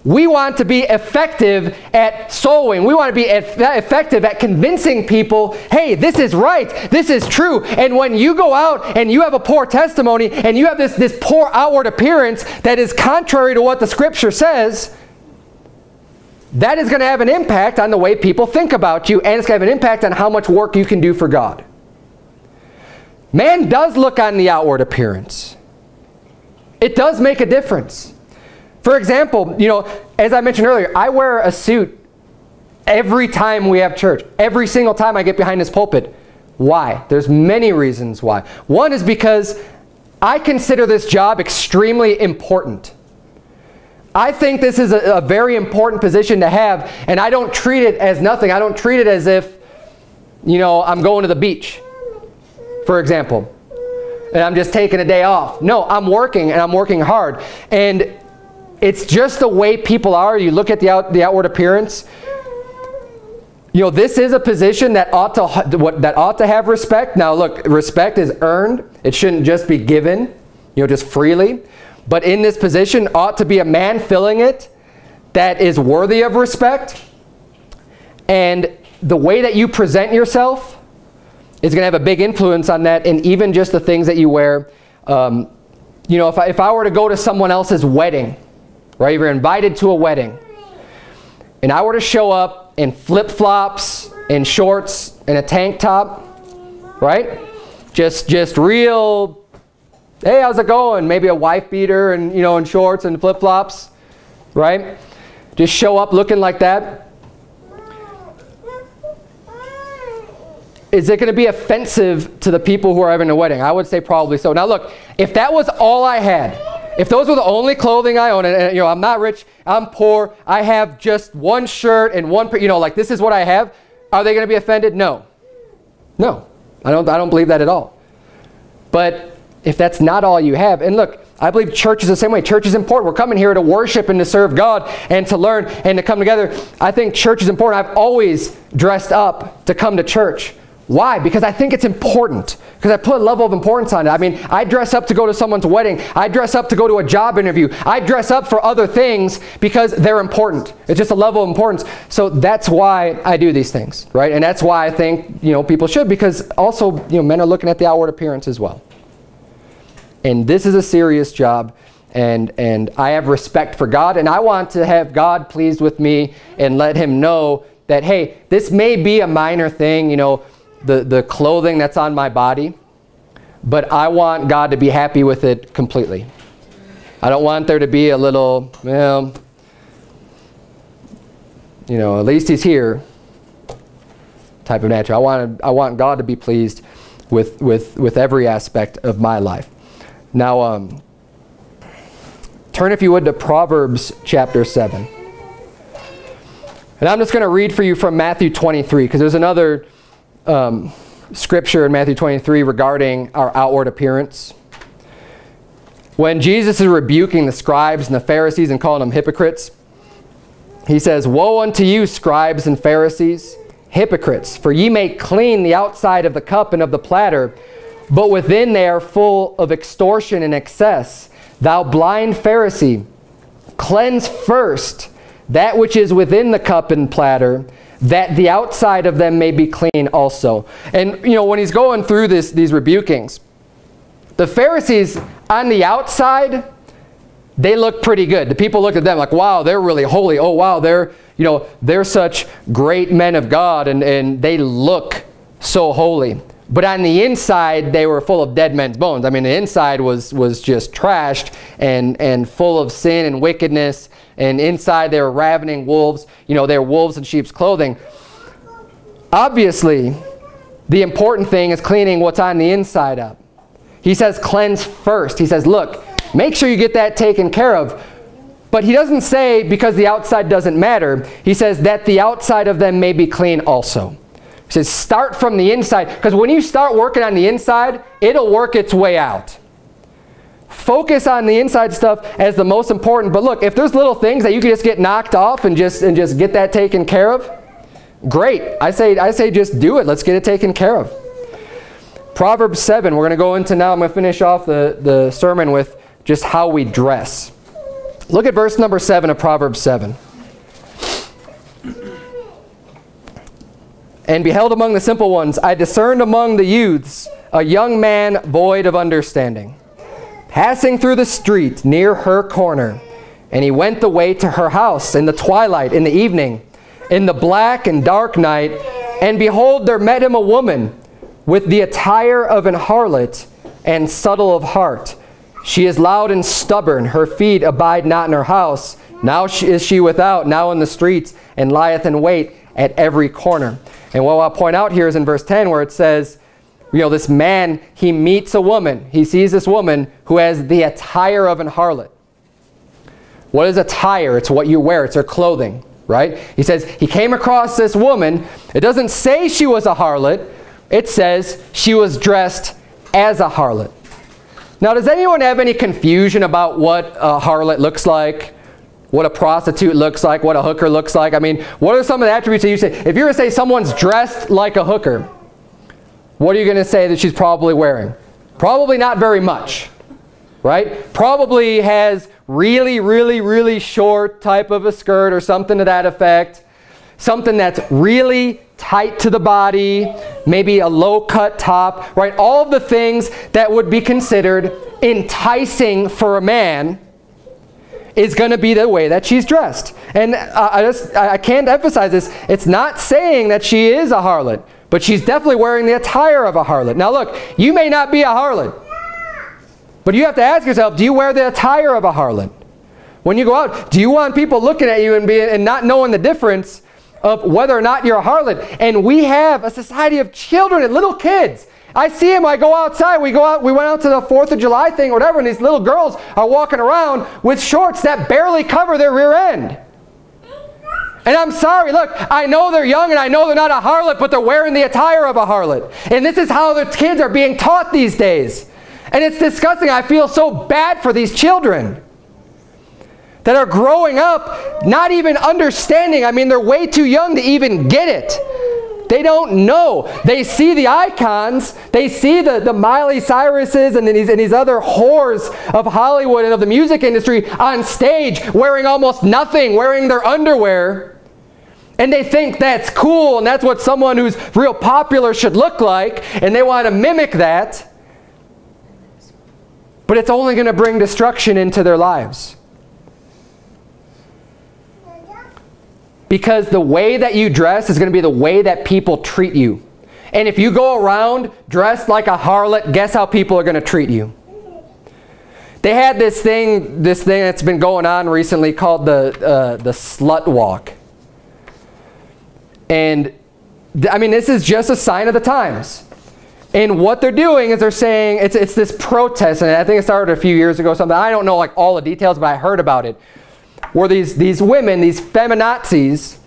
We want to be effective at sowing. We want to be effective at convincing people, hey, this is right. This is true. And when you go out and you have a poor testimony and you have this, this poor outward appearance that is contrary to what the scripture says, that is going to have an impact on the way people think about you and it's going to have an impact on how much work you can do for God. Man does look on the outward appearance. It does make a difference. For example, you know, as I mentioned earlier, I wear a suit every time we have church. Every single time I get behind this pulpit. Why? There's many reasons why. One is because I consider this job extremely important. I think this is a, a, very important position to have, and I don't treat it as nothing. I don't treat it as if, you know, I'm going to the beach for example, and I'm just taking a day off. No, I'm working and I'm working hard. And it's just the way people are. You look at the, out, the outward appearance. You know, this is a position that ought to what that ought to have respect. Now, look, respect is earned. It shouldn't just be given, you know, just freely. But in this position ought to be a man filling it that is worthy of respect. And the way that you present yourself is going to have a big influence on that and even just the things that you wear. Um, you know, if I, if I were to go to someone else's wedding, right, you're invited to a wedding, and I were to show up in flip-flops and shorts and a tank top, right? Just, just real, hey, how's it going? Maybe a wife beater and, you know, in shorts and flip-flops, right? Just show up looking like that. is it going to be offensive to the people who are having a wedding? I would say probably so. Now look, if that was all I had, if those were the only clothing I own, and, and, you know, I'm not rich, I'm poor, I have just one shirt and one, you know, like this is what I have, are they going to be offended? No. No. I don't, I don't believe that at all. But if that's not all you have, and look, I believe church is the same way. Church is important. We're coming here to worship and to serve God and to learn and to come together. I think church is important. I've always dressed up to come to church. Why? Because I think it's important. Because I put a level of importance on it. I mean, I dress up to go to someone's wedding. I dress up to go to a job interview. I dress up for other things because they're important. It's just a level of importance. So that's why I do these things, right? And that's why I think, you know, people should because also, you know, men are looking at the outward appearance as well. And this is a serious job and and I have respect for God and I want to have God pleased with me and let him know that hey, this may be a minor thing, you know, the, the clothing that's on my body, but I want God to be happy with it completely. I don't want there to be a little, well, you know, at least he's here type of nature. I want, I want God to be pleased with, with, with every aspect of my life. Now, um, turn if you would to Proverbs chapter 7. And I'm just going to read for you from Matthew 23 because there's another um, scripture in Matthew 23 regarding our outward appearance. When Jesus is rebuking the scribes and the Pharisees and calling them hypocrites, he says, Woe unto you, scribes and Pharisees, hypocrites, for ye make clean the outside of the cup and of the platter, but within they are full of extortion and excess. Thou blind Pharisee, cleanse first that which is within the cup and platter, that the outside of them may be clean also. And, you know, when he's going through this, these rebukings, the Pharisees on the outside, they look pretty good. The people look at them like, wow, they're really holy. Oh, wow, they're, you know, they're such great men of God and, and they look so holy. But on the inside they were full of dead men's bones. I mean, the inside was, was just trashed and, and full of sin and wickedness, and inside they were ravening wolves. You know, they were wolves in sheep's clothing. Obviously, the important thing is cleaning what's on the inside up. He says cleanse first. He says, look, make sure you get that taken care of. But he doesn't say because the outside doesn't matter. He says that the outside of them may be clean also. He says start from the inside. Because when you start working on the inside, it'll work its way out. Focus on the inside stuff as the most important. But look, if there's little things that you can just get knocked off and just, and just get that taken care of, great. I say, I say just do it. Let's get it taken care of. Proverbs 7, we're going to go into now. I'm going to finish off the, the sermon with just how we dress. Look at verse number 7 of Proverbs 7. And beheld among the simple ones, I discerned among the youths a young man void of understanding, passing through the street near her corner. And he went the way to her house in the twilight, in the evening, in the black and dark night. And behold, there met him a woman with the attire of an harlot and subtle of heart. She is loud and stubborn. Her feet abide not in her house. Now is she without, now in the streets, and lieth in wait at every corner. And what I'll point out here is in verse 10 where it says, you know, this man, he meets a woman. He sees this woman who has the attire of an harlot. What is attire? It's what you wear. It's her clothing, right? He says he came across this woman. It doesn't say she was a harlot. It says she was dressed as a harlot. Now, does anyone have any confusion about what a harlot looks like? What a prostitute looks like? What a hooker looks like? I mean, what are some of the attributes that you say? If you were to say someone's dressed like a hooker, what are you going to say that she's probably wearing? Probably not very much, right? Probably has really, really, really short type of a skirt or something to that effect. Something that's really tight to the body, maybe a low-cut top, right? All of the things that would be considered enticing for a man is going to be the way that she's dressed. And I just I can't emphasize this. It's not saying that she is a harlot, but she's definitely wearing the attire of a harlot. Now look, you may not be a harlot, but you have to ask yourself, do you wear the attire of a harlot? When you go out, do you want people looking at you and, being, and not knowing the difference of whether or not you're a harlot. And we have a society of children and little kids. I see him. I go outside, we go out, we went out to the 4th of July thing or whatever, and these little girls are walking around with shorts that barely cover their rear end. And I'm sorry, look, I know they're young and I know they're not a harlot, but they're wearing the attire of a harlot. And this is how the kids are being taught these days. And it's disgusting. I feel so bad for these children that are growing up not even understanding. I mean, they're way too young to even get it. They don't know. They see the icons. They see the, the Miley Cyruses and these, and these other whores of Hollywood and of the music industry on stage wearing almost nothing, wearing their underwear. And they think that's cool and that's what someone who's real popular should look like. And they want to mimic that. But it's only going to bring destruction into their lives. Because the way that you dress is going to be the way that people treat you. And if you go around dressed like a harlot, guess how people are going to treat you? They had this thing, this thing that's been going on recently called the, uh, the slut walk. And I mean, this is just a sign of the times. And what they're doing is they're saying, it's, it's this protest, and I think it started a few years ago something. I don't know like all the details, but I heard about it where these, these women, these feminazis,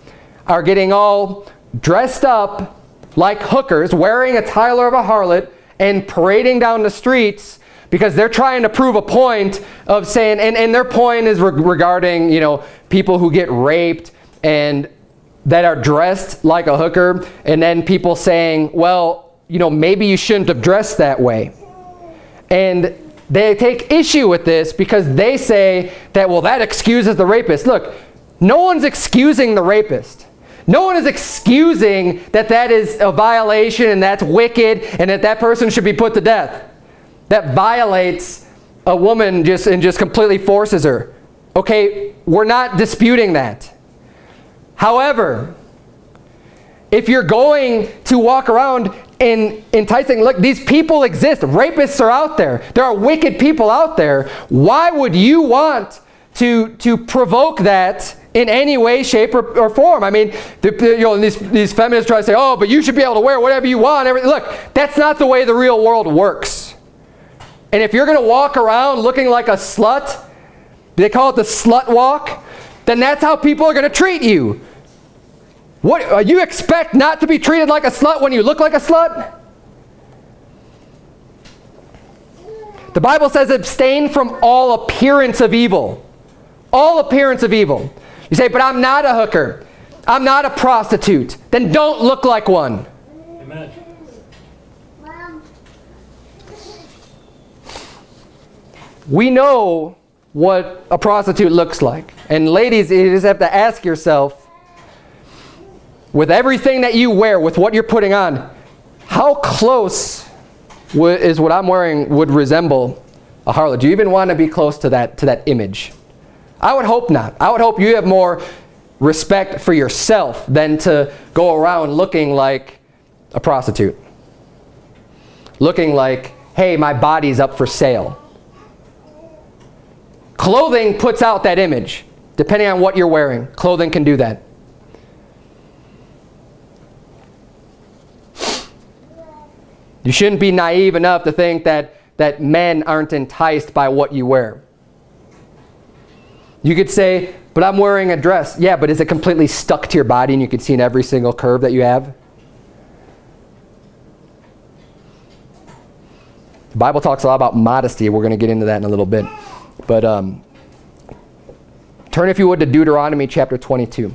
are getting all dressed up like hookers, wearing a Tyler of a harlot, and parading down the streets because they're trying to prove a point of saying, and, and their point is re regarding, you know, people who get raped and that are dressed like a hooker, and then people saying, well, you know, maybe you shouldn't have dressed that way. And they take issue with this because they say that, well, that excuses the rapist. Look, no one's excusing the rapist. No one is excusing that that is a violation and that's wicked and that that person should be put to death. That violates a woman just and just completely forces her. Okay, we're not disputing that. However, if you're going to walk around in enticing. Look, these people exist. Rapists are out there. There are wicked people out there. Why would you want to, to provoke that in any way, shape, or, or form? I mean, the, you know, these, these feminists try to say, oh, but you should be able to wear whatever you want. Look, that's not the way the real world works. And if you're going to walk around looking like a slut, they call it the slut walk, then that's how people are going to treat you. What, uh, you expect not to be treated like a slut when you look like a slut? The Bible says abstain from all appearance of evil. All appearance of evil. You say, but I'm not a hooker. I'm not a prostitute. Then don't look like one. Amen. We know what a prostitute looks like. And ladies, you just have to ask yourself, with everything that you wear, with what you're putting on, how close is what I'm wearing would resemble a harlot? Do you even want to be close to that, to that image? I would hope not. I would hope you have more respect for yourself than to go around looking like a prostitute. Looking like, hey, my body's up for sale. Clothing puts out that image. Depending on what you're wearing, clothing can do that. You shouldn't be naive enough to think that, that men aren't enticed by what you wear. You could say, but I'm wearing a dress. Yeah, but is it completely stuck to your body and you can see in every single curve that you have? The Bible talks a lot about modesty. We're going to get into that in a little bit. But um, turn, if you would, to Deuteronomy chapter 22.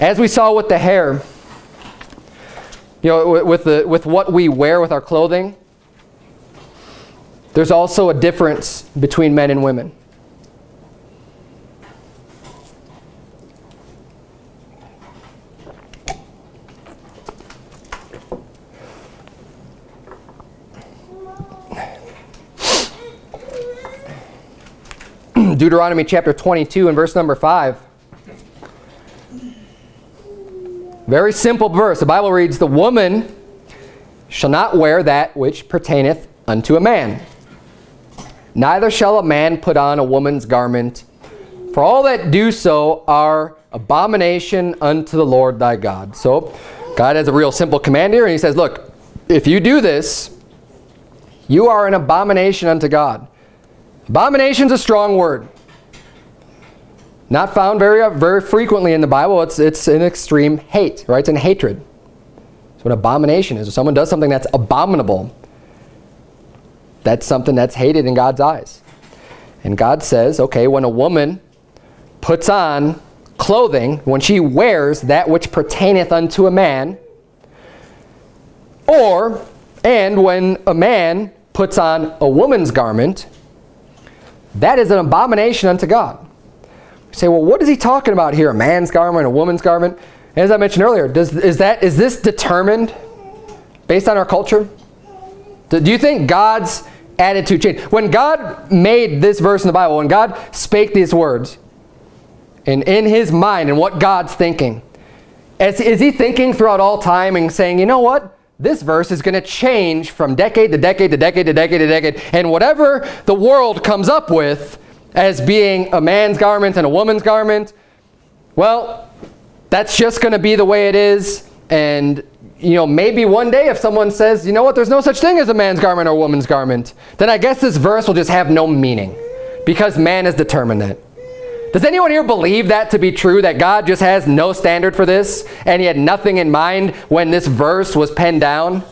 As we saw with the hair, you know, with, the, with what we wear with our clothing, there's also a difference between men and women. Deuteronomy chapter 22 and verse number 5. Very simple verse. The Bible reads, The woman shall not wear that which pertaineth unto a man. Neither shall a man put on a woman's garment. For all that do so are abomination unto the Lord thy God. So God has a real simple command here, and he says, look, if you do this, you are an abomination unto God. Abomination is a strong word. Not found very, uh, very frequently in the Bible. It's, it's an extreme hate, right? It's an hatred. It's what abomination is. If someone does something that's abominable, that's something that's hated in God's eyes. And God says, okay, when a woman puts on clothing, when she wears that which pertaineth unto a man, or, and when a man puts on a woman's garment, that is an abomination unto God. You say, well, what is he talking about here? A man's garment, a woman's garment? As I mentioned earlier, does, is, that, is this determined based on our culture? Do, do you think God's attitude changed? When God made this verse in the Bible, when God spake these words, and in his mind and what God's thinking, is, is he thinking throughout all time and saying, you know what? This verse is going to change from decade to decade to decade to decade to decade. And whatever the world comes up with, as being a man's garment and a woman's garment, well, that's just going to be the way it is. And, you know, maybe one day if someone says, you know what, there's no such thing as a man's garment or a woman's garment, then I guess this verse will just have no meaning because man has determined it. Does anyone here believe that to be true, that God just has no standard for this and he had nothing in mind when this verse was penned down?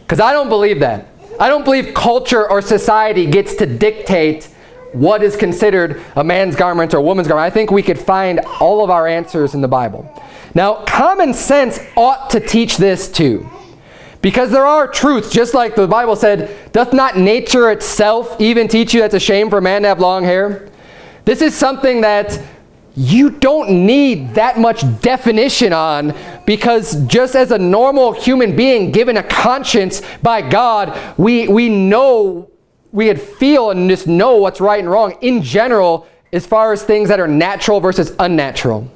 Because I don't believe that. I don't believe culture or society gets to dictate what is considered a man's garment or a woman's garment. I think we could find all of our answers in the Bible. Now, common sense ought to teach this too. Because there are truths, just like the Bible said, doth not nature itself even teach you that it's a shame for a man to have long hair? This is something that you don't need that much definition on because just as a normal human being given a conscience by God, we, we know we could feel and just know what's right and wrong in general as far as things that are natural versus unnatural.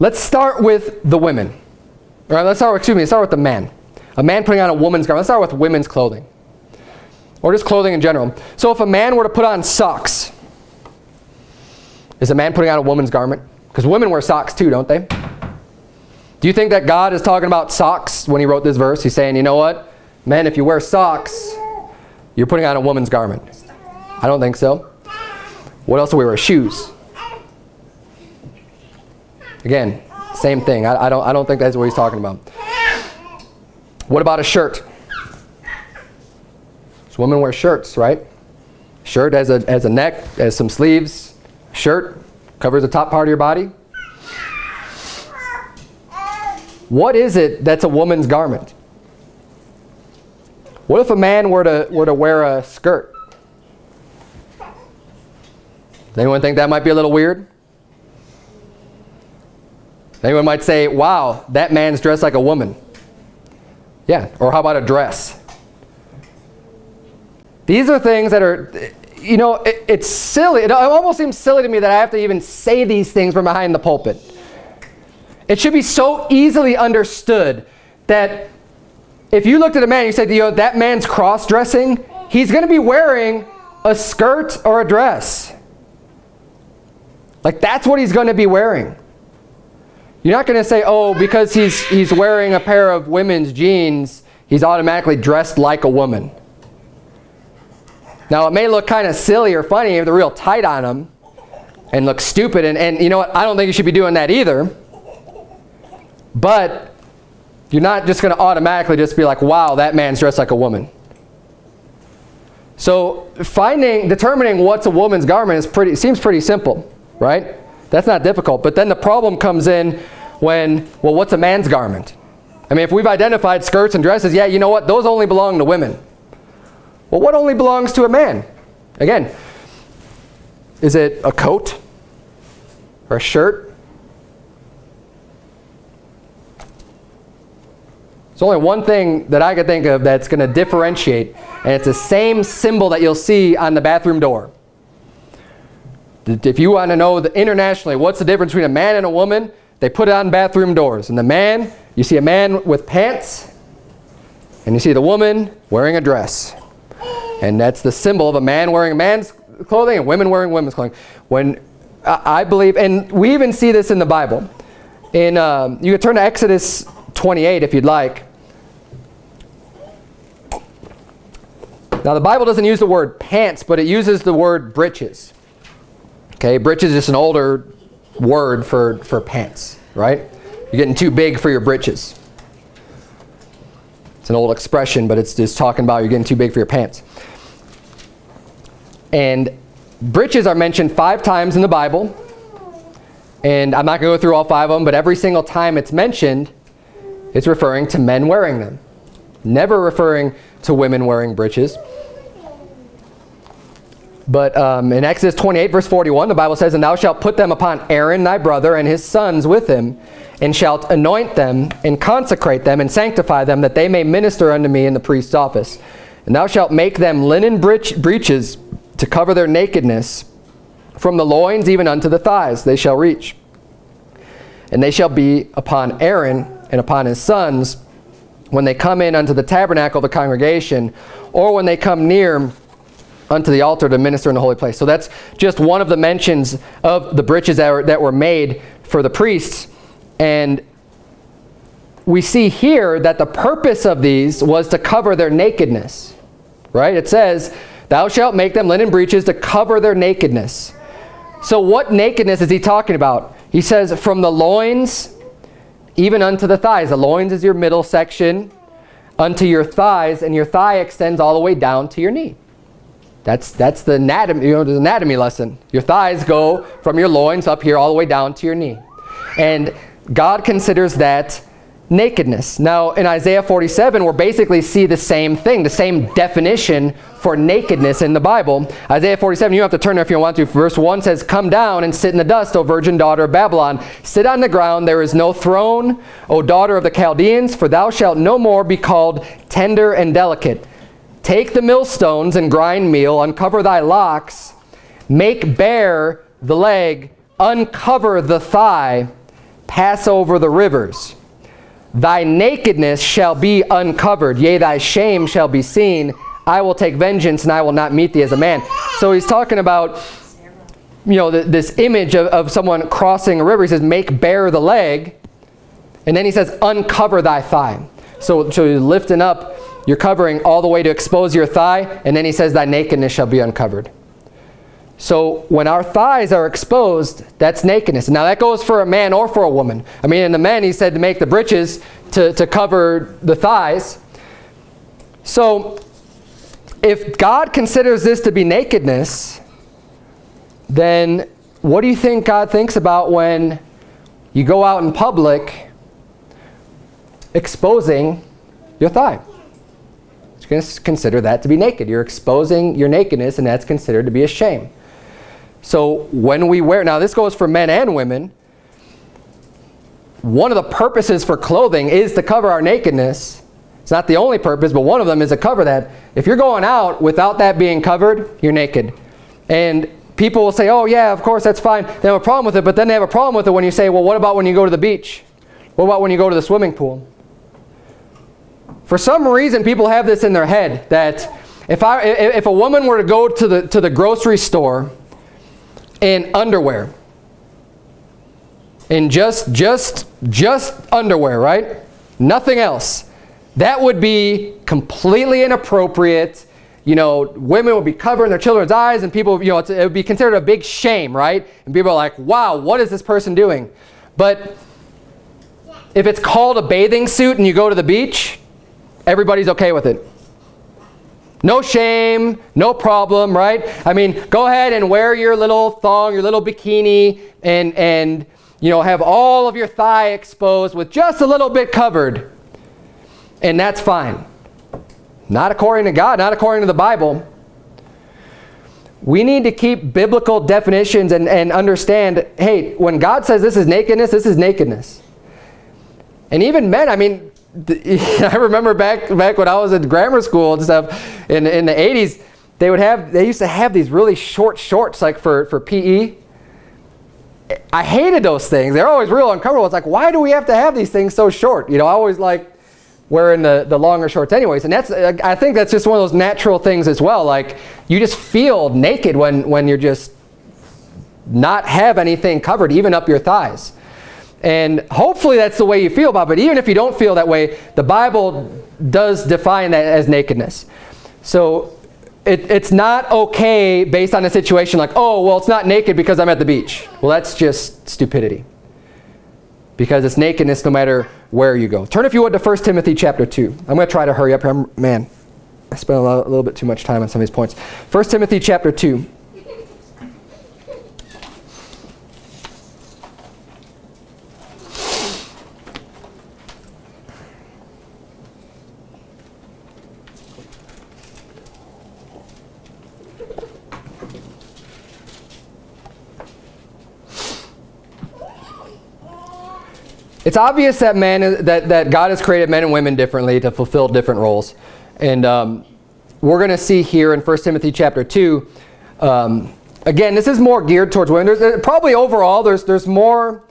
let's start with the women. All right, let's start, excuse me, let's start with the man. A man putting on a woman's garment. Let's start with women's clothing. Or just clothing in general. So if a man were to put on socks, is a man putting on a woman's garment? Because women wear socks too, don't they? Do you think that God is talking about socks when he wrote this verse? He's saying, you know what? Men, if you wear socks, you're putting on a woman's garment. I don't think so. What else do we wear? Shoes. Again, same thing. I, I, don't, I don't think that's what he's talking about. What about a shirt? So women wear shirts, right? Shirt has a, has a neck, has some sleeves. Shirt covers the top part of your body. What is it that's a woman's garment? What if a man were to, were to wear a skirt? Does anyone think that might be a little weird? Anyone might say, wow, that man's dressed like a woman. Yeah, or how about a dress? These are things that are, you know, it, it's silly. It almost seems silly to me that I have to even say these things from behind the pulpit. It should be so easily understood that if you looked at a man you said, you know, that man's cross-dressing, he's going to be wearing a skirt or a dress. Like that's what he's going to be wearing. You're not going to say, oh, because he's, he's wearing a pair of women's jeans, he's automatically dressed like a woman. Now, it may look kind of silly or funny if they're real tight on him and look stupid. And, and you know what? I don't think you should be doing that either. But you're not just going to automatically just be like, wow, that man's dressed like a woman. So finding, determining what's a woman's garment is pretty, seems pretty simple, right? That's not difficult. But then the problem comes in when, well, what's a man's garment? I mean, if we've identified skirts and dresses, yeah, you know what? Those only belong to women. Well, what only belongs to a man? Again, is it a coat or a shirt There's only one thing that I could think of that's going to differentiate, and it's the same symbol that you'll see on the bathroom door. If you want to know the, internationally what's the difference between a man and a woman, they put it on bathroom doors. And the man, you see a man with pants, and you see the woman wearing a dress. And that's the symbol of a man wearing a man's clothing and women wearing women's clothing. When I believe, and we even see this in the Bible. In, um, you can turn to Exodus 28 if you'd like. Now the Bible doesn't use the word pants, but it uses the word breeches. Okay, breeches is just an older word for, for pants, right? You're getting too big for your breeches. It's an old expression, but it's just talking about you're getting too big for your pants. And breeches are mentioned five times in the Bible. And I'm not going to go through all five of them, but every single time it's mentioned, it's referring to men wearing them. Never referring to women wearing breeches. But um, in Exodus 28, verse 41, the Bible says, And thou shalt put them upon Aaron thy brother and his sons with him, and shalt anoint them, and consecrate them, and sanctify them, that they may minister unto me in the priest's office. And thou shalt make them linen breeches to cover their nakedness, from the loins even unto the thighs they shall reach. And they shall be upon Aaron and upon his sons when they come in unto the tabernacle of the congregation, or when they come near unto the altar to minister in the holy place. So that's just one of the mentions of the breeches that were, that were made for the priests. And we see here that the purpose of these was to cover their nakedness. Right? It says, Thou shalt make them linen breeches to cover their nakedness. So what nakedness is he talking about? He says, from the loins even unto the thighs. The loins is your middle section unto your thighs, and your thigh extends all the way down to your knee. That's, that's the anatomy, you know, the anatomy lesson. Your thighs go from your loins up here all the way down to your knee. And God considers that nakedness. Now, in Isaiah 47, we basically see the same thing, the same definition for nakedness in the Bible. Isaiah 47, you have to turn there if you want to. Verse 1 says, Come down and sit in the dust, O virgin daughter of Babylon. Sit on the ground, there is no throne, O daughter of the Chaldeans, for thou shalt no more be called tender and delicate. Take the millstones and grind meal, uncover thy locks, make bare the leg, uncover the thigh, pass over the rivers. Thy nakedness shall be uncovered, yea, thy shame shall be seen. I will take vengeance, and I will not meet thee as a man. So he's talking about, you know, th this image of, of someone crossing a river. He says, make bare the leg. And then he says, uncover thy thigh. So, so you're lifting up, you're covering all the way to expose your thigh. And then he says, thy nakedness shall be uncovered. So when our thighs are exposed, that's nakedness. Now that goes for a man or for a woman. I mean, in the men, he said to make the breeches to, to cover the thighs. So if God considers this to be nakedness, then what do you think God thinks about when you go out in public exposing your thigh? He's going to consider that to be naked. You're exposing your nakedness, and that's considered to be a shame. So when we wear, now this goes for men and women, one of the purposes for clothing is to cover our nakedness. It's not the only purpose, but one of them is to cover that. If you're going out without that being covered, you're naked. And people will say, oh yeah, of course, that's fine. They have a problem with it, but then they have a problem with it when you say, well, what about when you go to the beach? What about when you go to the swimming pool? For some reason, people have this in their head that if, I, if a woman were to go to the, to the grocery store in underwear. In just, just, just underwear, right? Nothing else. That would be completely inappropriate. You know, women would be covering their children's eyes and people, you know, it would be considered a big shame, right? And people are like, wow, what is this person doing? But if it's called a bathing suit and you go to the beach, everybody's okay with it. No shame, no problem, right? I mean, go ahead and wear your little thong, your little bikini, and, and you know, have all of your thigh exposed with just a little bit covered. And that's fine. Not according to God, not according to the Bible. We need to keep biblical definitions and, and understand, hey, when God says this is nakedness, this is nakedness. And even men, I mean, I remember back back when I was in grammar school and stuff in in the 80s, they would have they used to have these really short shorts like for for PE. I hated those things. They're always real uncomfortable. It's like why do we have to have these things so short? You know, I always like wearing the the longer shorts anyways. And that's I think that's just one of those natural things as well. Like you just feel naked when when you're just not have anything covered even up your thighs. And hopefully that's the way you feel about it. But even if you don't feel that way, the Bible does define that as nakedness. So it, it's not okay based on a situation like, oh, well, it's not naked because I'm at the beach. Well, that's just stupidity. Because it's nakedness no matter where you go. Turn, if you would, to 1 Timothy chapter 2. I'm going to try to hurry up. here. man, I spent a, lot, a little bit too much time on some of these points. 1 Timothy chapter 2. It's obvious that man that, that God has created men and women differently to fulfill different roles. And um, we're going to see here in 1 Timothy chapter 2, um, again, this is more geared towards women. There's, probably overall, there's, there's more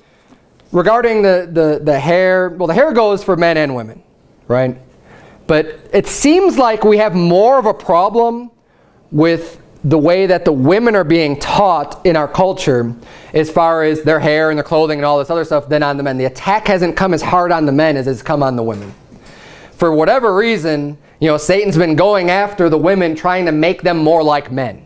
regarding the, the, the hair. Well, the hair goes for men and women, right? But it seems like we have more of a problem with the way that the women are being taught in our culture as far as their hair and their clothing and all this other stuff than on the men. The attack hasn't come as hard on the men as it's come on the women. For whatever reason, you know, Satan's been going after the women trying to make them more like men.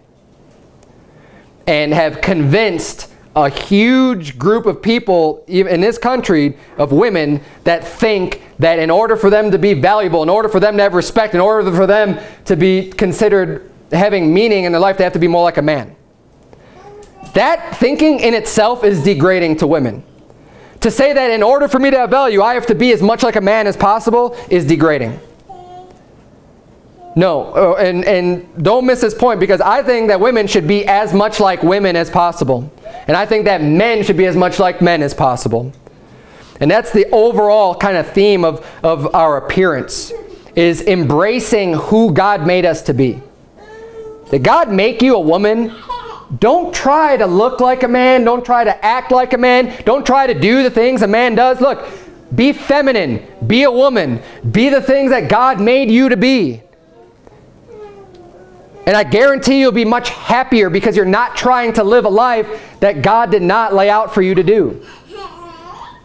And have convinced a huge group of people in this country of women that think that in order for them to be valuable, in order for them to have respect, in order for them to be considered having meaning in their life, they have to be more like a man. That thinking in itself is degrading to women. To say that in order for me to have value, I have to be as much like a man as possible is degrading. No, oh, and, and don't miss this point because I think that women should be as much like women as possible. And I think that men should be as much like men as possible. And that's the overall kind of theme of, of our appearance, is embracing who God made us to be. Did God make you a woman don't try to look like a man. Don't try to act like a man. Don't try to do the things a man does. Look, be feminine. Be a woman. Be the things that God made you to be. And I guarantee you'll be much happier because you're not trying to live a life that God did not lay out for you to do.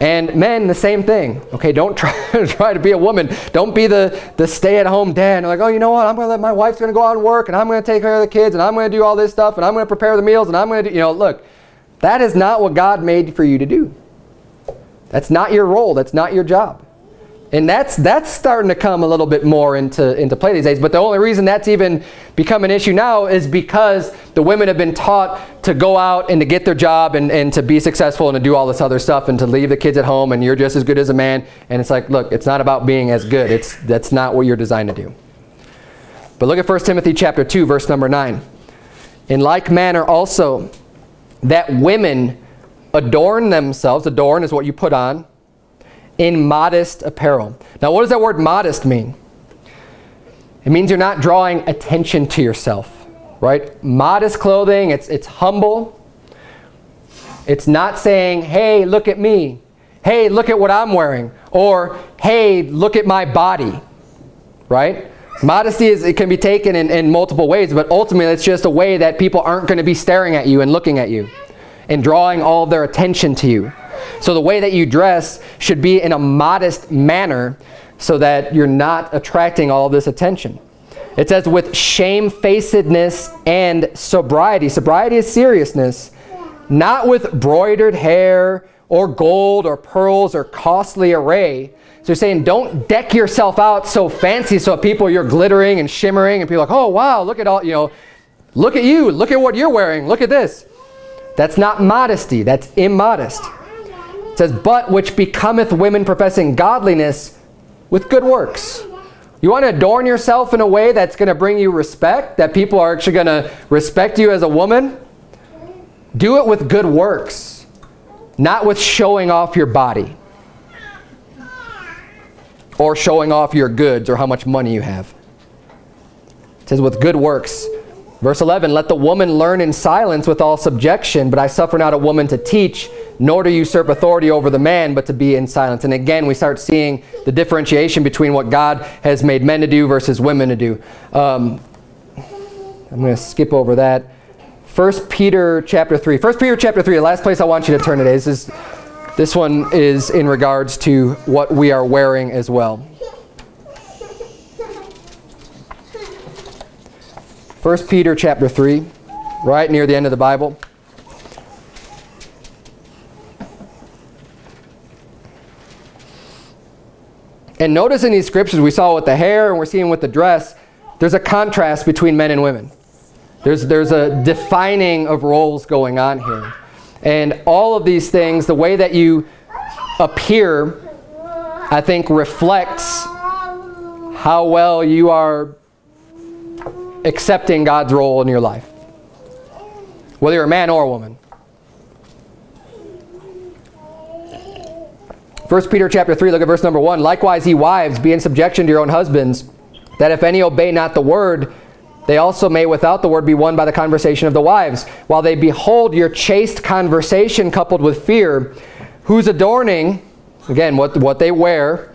And men, the same thing. Okay, don't try, try to be a woman. Don't be the, the stay-at-home dad. like, oh, you know what? I'm to let my wife's to go out and work, and I'm going to take care of the kids, and I'm going to do all this stuff, and I'm going to prepare the meals, and I'm to do, you know, look, that is not what God made for you to do. That's not your role. That's not your job. And that's, that's starting to come a little bit more into, into play these days. But the only reason that's even become an issue now is because the women have been taught to go out and to get their job and, and to be successful and to do all this other stuff and to leave the kids at home and you're just as good as a man. And it's like, look, it's not about being as good. It's, that's not what you're designed to do. But look at 1 Timothy chapter 2, verse number 9. In like manner also, that women adorn themselves, adorn is what you put on, in modest apparel. Now, what does that word modest mean? It means you're not drawing attention to yourself, right? Modest clothing, it's, it's humble. It's not saying, hey, look at me. Hey, look at what I'm wearing. Or, hey, look at my body, right? Modesty is, it can be taken in, in multiple ways, but ultimately it's just a way that people aren't going to be staring at you and looking at you and drawing all their attention to you. So the way that you dress should be in a modest manner so that you're not attracting all this attention. It says with shamefacedness and sobriety. Sobriety is seriousness. Not with broidered hair or gold or pearls or costly array. So you're saying don't deck yourself out so fancy so people you're glittering and shimmering and people like, oh wow, look at all, you know, look at you, look at what you're wearing, look at this. That's not modesty, that's immodest. It says, but which becometh women professing godliness with good works. You want to adorn yourself in a way that's going to bring you respect, that people are actually going to respect you as a woman? Do it with good works, not with showing off your body or showing off your goods or how much money you have. It says with good works Verse 11, let the woman learn in silence with all subjection, but I suffer not a woman to teach, nor to usurp authority over the man, but to be in silence. And again, we start seeing the differentiation between what God has made men to do versus women to do. Um, I'm going to skip over that. 1 Peter chapter 3. 1 Peter chapter 3, the last place I want you to turn today. This, is, this one is in regards to what we are wearing as well. 1 Peter chapter 3, right near the end of the Bible. And notice in these scriptures, we saw with the hair and we're seeing with the dress, there's a contrast between men and women. There's, there's a defining of roles going on here. And all of these things, the way that you appear, I think reflects how well you are accepting God's role in your life. Whether you're a man or a woman. 1 Peter chapter 3, look at verse number 1. Likewise, ye wives, be in subjection to your own husbands, that if any obey not the word, they also may without the word be won by the conversation of the wives, while they behold your chaste conversation coupled with fear, whose adorning, again, what, what they wear,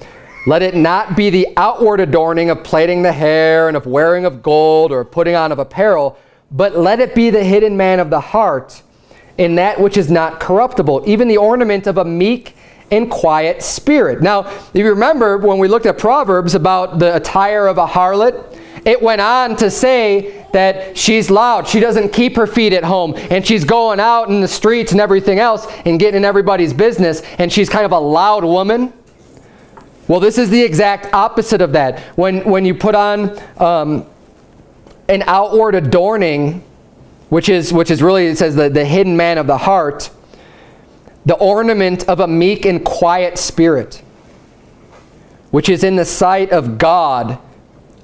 let it not be the outward adorning of plaiting the hair and of wearing of gold or putting on of apparel, but let it be the hidden man of the heart in that which is not corruptible, even the ornament of a meek and quiet spirit. Now, if you remember when we looked at Proverbs about the attire of a harlot, it went on to say that she's loud. She doesn't keep her feet at home. And she's going out in the streets and everything else and getting in everybody's business. And she's kind of a loud woman. Well, this is the exact opposite of that. When, when you put on um, an outward adorning, which is, which is really, it says the, the hidden man of the heart, the ornament of a meek and quiet spirit, which is in the sight of God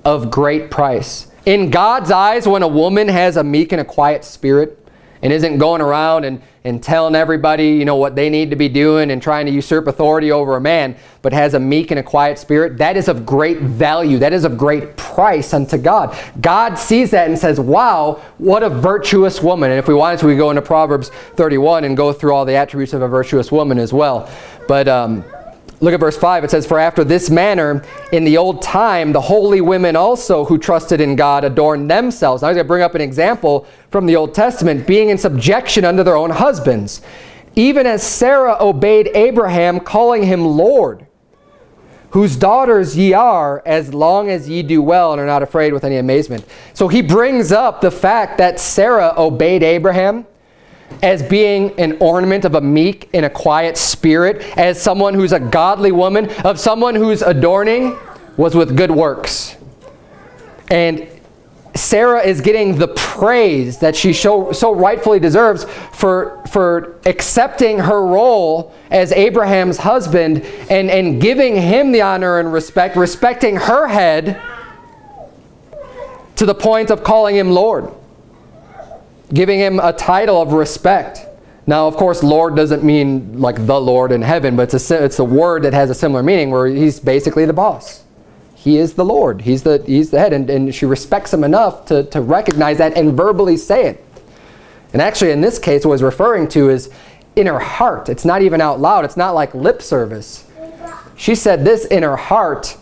of great price. In God's eyes, when a woman has a meek and a quiet spirit, and isn't going around and, and telling everybody, you know, what they need to be doing and trying to usurp authority over a man, but has a meek and a quiet spirit, that is of great value. That is of great price unto God. God sees that and says, wow, what a virtuous woman. And if we wanted to, we go into Proverbs 31 and go through all the attributes of a virtuous woman as well. But um, Look at verse 5. It says, For after this manner, in the old time, the holy women also who trusted in God adorned themselves. Now, I was going to bring up an example from the Old Testament, being in subjection unto their own husbands. Even as Sarah obeyed Abraham, calling him Lord, whose daughters ye are, as long as ye do well and are not afraid with any amazement. So he brings up the fact that Sarah obeyed Abraham as being an ornament of a meek and a quiet spirit, as someone who's a godly woman, of someone whose adorning was with good works. And Sarah is getting the praise that she so, so rightfully deserves for, for accepting her role as Abraham's husband and, and giving him the honor and respect, respecting her head to the point of calling him Lord giving him a title of respect. Now, of course, Lord doesn't mean like the Lord in heaven, but it's a, it's a word that has a similar meaning where he's basically the boss. He is the Lord. He's the, he's the head. And, and she respects him enough to, to recognize that and verbally say it. And actually, in this case, what was referring to is in her heart. It's not even out loud. It's not like lip service. She said this in her heart.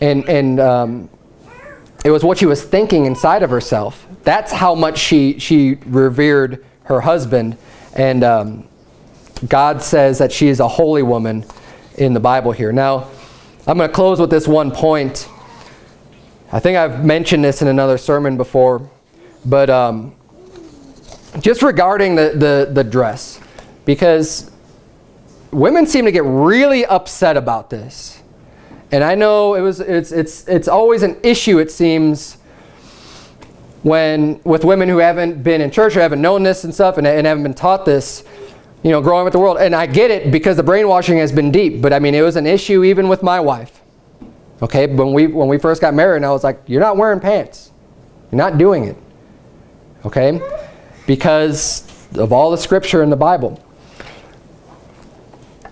And, and um, it was what she was thinking inside of herself. That's how much she, she revered her husband. And um, God says that she is a holy woman in the Bible here. Now, I'm going to close with this one point. I think I've mentioned this in another sermon before, but um, just regarding the, the, the dress, because women seem to get really upset about this. And I know it was, it's, it's, it's always an issue, it seems, when with women who haven't been in church or haven't known this and stuff and, and haven't been taught this, you know, growing with the world. And I get it because the brainwashing has been deep. But I mean, it was an issue even with my wife. Okay, when we, when we first got married, and I was like, you're not wearing pants. You're not doing it. Okay? Because of all the scripture in the Bible.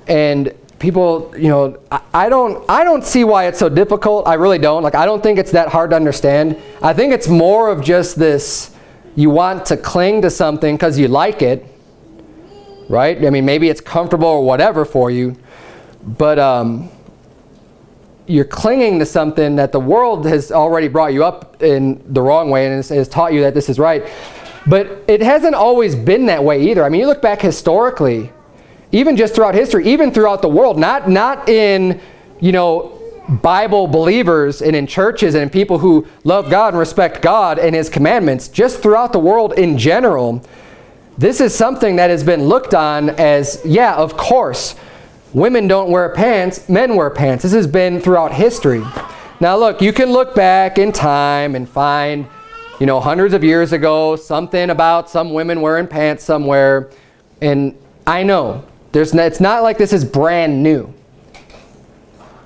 And people, you know, I, I, don't, I don't see why it's so difficult. I really don't. Like, I don't think it's that hard to understand. I think it's more of just this, you want to cling to something because you like it, right? I mean, maybe it's comfortable or whatever for you, but um, you're clinging to something that the world has already brought you up in the wrong way and has, has taught you that this is right. But it hasn't always been that way either. I mean, you look back historically, even just throughout history, even throughout the world, not, not in, you know, Bible believers and in churches and people who love God and respect God and His commandments, just throughout the world in general, this is something that has been looked on as, yeah, of course, women don't wear pants, men wear pants. This has been throughout history. Now look, you can look back in time and find, you know, hundreds of years ago, something about some women wearing pants somewhere. And I know there's it's not like this is brand new.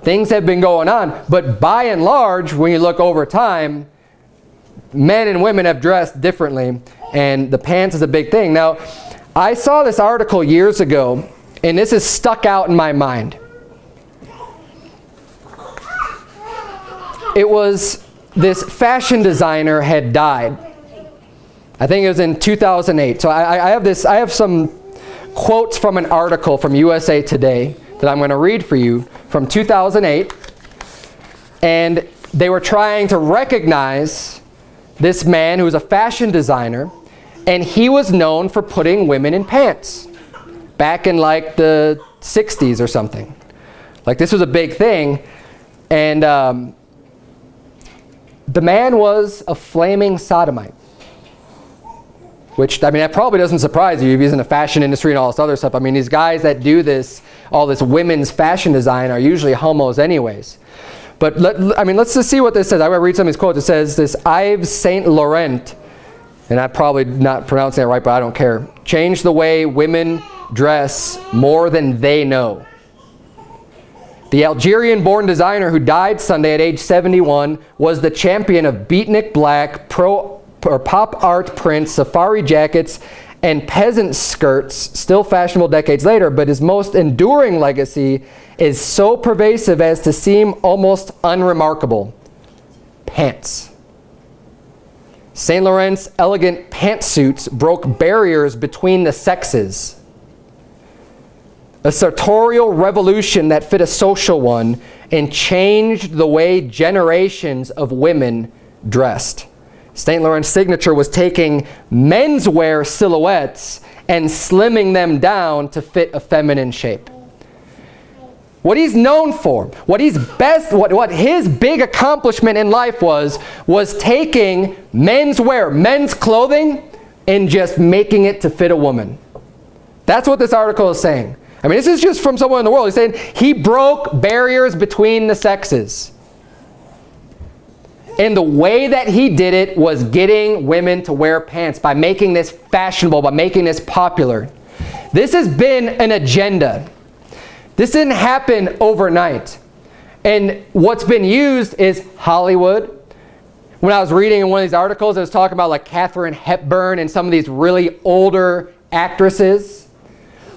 Things have been going on, but by and large, when you look over time, men and women have dressed differently, and the pants is a big thing. Now, I saw this article years ago, and this is stuck out in my mind. It was this fashion designer had died. I think it was in 2008. So I, I have this, I have some quotes from an article from USA Today that I'm going to read for you from 2008. And they were trying to recognize this man who was a fashion designer, and he was known for putting women in pants back in like the 60s or something. Like this was a big thing. And um, the man was a flaming sodomite. Which, I mean, that probably doesn't surprise you he's in the fashion industry and all this other stuff. I mean, these guys that do this, all this women's fashion design are usually homos anyways. But, let, I mean, let's just see what this says. I will read some of these quotes. It says this, Yves Saint Laurent, and I'm probably not pronouncing it right, but I don't care. Change the way women dress more than they know. The Algerian-born designer who died Sunday at age 71 was the champion of beatnik black pro or pop art prints, safari jackets, and peasant skirts, still fashionable decades later, but his most enduring legacy is so pervasive as to seem almost unremarkable. Pants. St. Laurent's elegant pantsuits broke barriers between the sexes. A sartorial revolution that fit a social one and changed the way generations of women dressed. St. Laurent's signature was taking menswear silhouettes and slimming them down to fit a feminine shape. What he's known for, what he's best, what, what his big accomplishment in life was, was taking menswear, men's clothing, and just making it to fit a woman. That's what this article is saying. I mean, this is just from someone in the world. He's saying he broke barriers between the sexes. And the way that he did it was getting women to wear pants by making this fashionable, by making this popular. This has been an agenda. This didn't happen overnight. And what's been used is Hollywood. When I was reading in one of these articles, it was talking about like Katharine Hepburn and some of these really older actresses.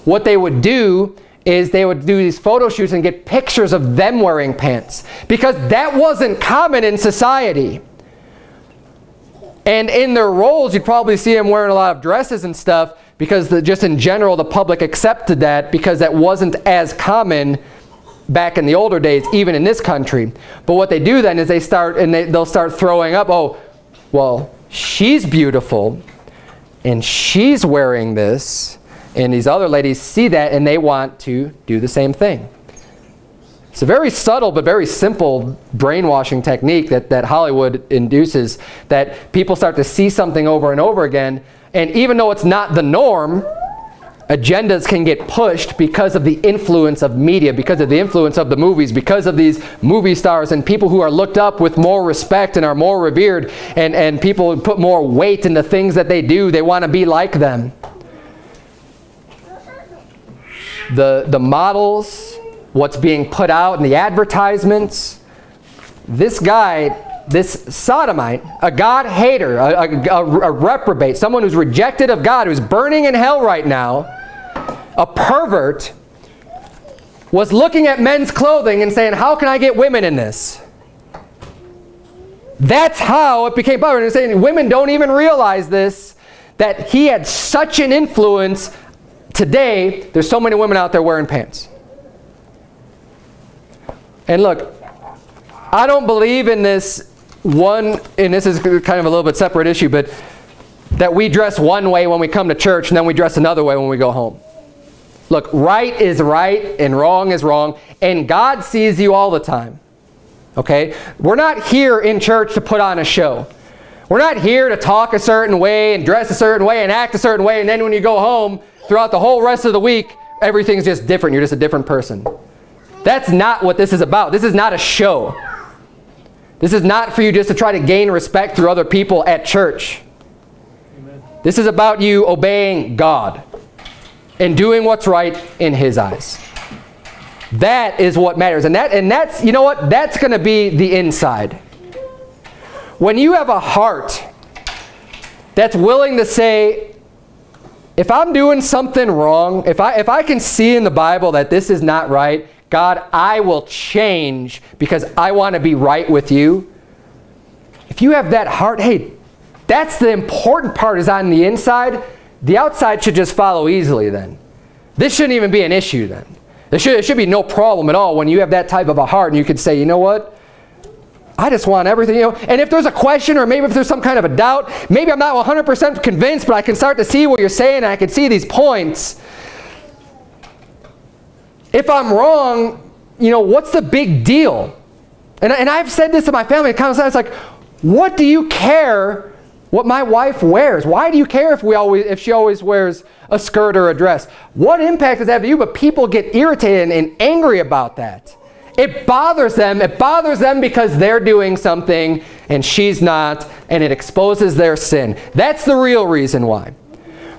What they would do is they would do these photo shoots and get pictures of them wearing pants because that wasn't common in society. And in their roles, you'd probably see them wearing a lot of dresses and stuff because the, just in general, the public accepted that because that wasn't as common back in the older days, even in this country. But what they do then is they start, and they, they'll start throwing up, oh, well, she's beautiful, and she's wearing this, and these other ladies see that and they want to do the same thing. It's a very subtle but very simple brainwashing technique that, that Hollywood induces that people start to see something over and over again and even though it's not the norm, agendas can get pushed because of the influence of media, because of the influence of the movies, because of these movie stars and people who are looked up with more respect and are more revered and, and people put more weight in the things that they do. They want to be like them the, the models, what's being put out in the advertisements. This guy, this sodomite, a God hater, a, a, a, reprobate, someone who's rejected of God, who's burning in hell right now, a pervert, was looking at men's clothing and saying, how can I get women in this? That's how it became popular. And saying women don't even realize this, that he had such an influence today, there's so many women out there wearing pants. And look, I don't believe in this one, and this is kind of a little bit separate issue, but that we dress one way when we come to church and then we dress another way when we go home. Look, right is right and wrong is wrong, and God sees you all the time. Okay? We're not here in church to put on a show. We're not here to talk a certain way and dress a certain way and act a certain way, and then when you go home, throughout the whole rest of the week, everything's just different. You're just a different person. That's not what this is about. This is not a show. This is not for you just to try to gain respect through other people at church. Amen. This is about you obeying God and doing what's right in His eyes. That is what matters. And, that, and that's, you know what? That's going to be the inside. When you have a heart that's willing to say, if I'm doing something wrong, if I, if I can see in the Bible that this is not right, God, I will change because I want to be right with you. If you have that heart, hey, that's the important part is on the inside. The outside should just follow easily then. This shouldn't even be an issue then. There should, there should be no problem at all when you have that type of a heart and you can say, you know what? I just want everything, you know. And if there's a question or maybe if there's some kind of a doubt, maybe I'm not 100% convinced, but I can start to see what you're saying and I can see these points. If I'm wrong, you know, what's the big deal? And, and I've said this to my family, it's like, what do you care what my wife wears? Why do you care if we always if she always wears a skirt or a dress? What impact does that have to you? But people get irritated and angry about that. It bothers them. It bothers them because they're doing something and she's not, and it exposes their sin. That's the real reason why.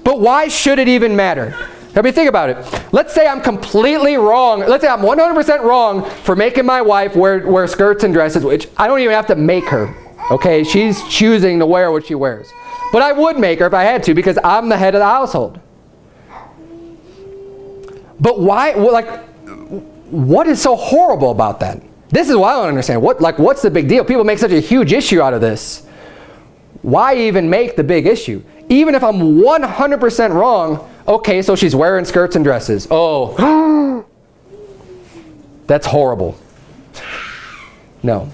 But why should it even matter? I mean, think about it. Let's say I'm completely wrong. Let's say I'm 100% wrong for making my wife wear, wear skirts and dresses, which I don't even have to make her. Okay, she's choosing to wear what she wears. But I would make her if I had to because I'm the head of the household. But why, like, what is so horrible about that? This is what I don't understand. What, like, what's the big deal? People make such a huge issue out of this. Why even make the big issue? Even if I'm 100% wrong, okay, so she's wearing skirts and dresses. Oh, that's horrible. No,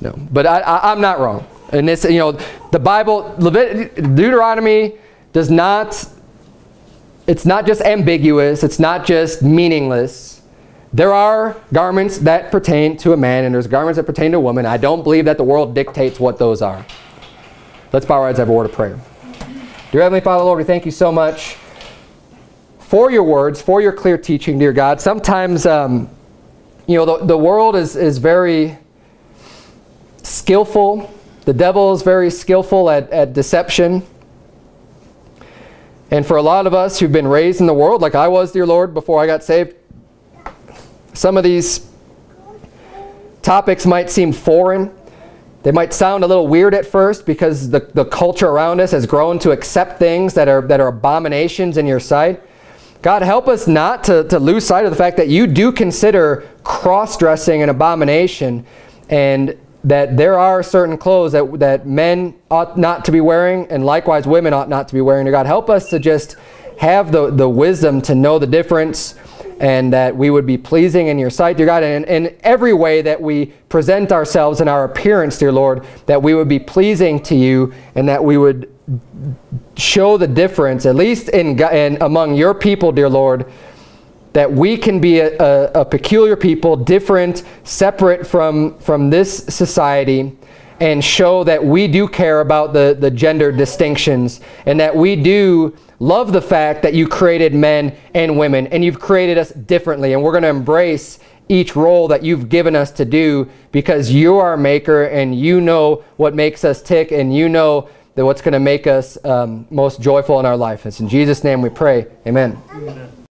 no. But I, I'm not wrong. And this, you know, the Bible, Levit Deuteronomy does not, it's not just ambiguous, it's not just meaningless. There are garments that pertain to a man and there's garments that pertain to a woman. I don't believe that the world dictates what those are. Let's bow our heads and have a word of prayer. Dear Heavenly Father, Lord, we thank you so much for your words, for your clear teaching, dear God. Sometimes, um, you know, the, the world is, is very skillful the devil is very skillful at, at deception. And for a lot of us who've been raised in the world, like I was, dear Lord, before I got saved, some of these topics might seem foreign. They might sound a little weird at first because the, the culture around us has grown to accept things that are, that are abominations in your sight. God, help us not to, to lose sight of the fact that you do consider cross-dressing an abomination and that there are certain clothes that, that men ought not to be wearing and likewise women ought not to be wearing. God, help us to just have the, the wisdom to know the difference and that we would be pleasing in your sight, dear God, and in every way that we present ourselves in our appearance, dear Lord, that we would be pleasing to you and that we would show the difference, at least in, in among your people, dear Lord, that we can be a, a, a, peculiar people, different, separate from, from this society, and show that we do care about the, the gender distinctions, and that we do love the fact that you created men and women, and you've created us differently, and we're going to embrace each role that you've given us to do because you are our maker, and you know what makes us tick, and you know that what's going to make us um, most joyful in our life. It's in Jesus' name we pray. Amen. Amen.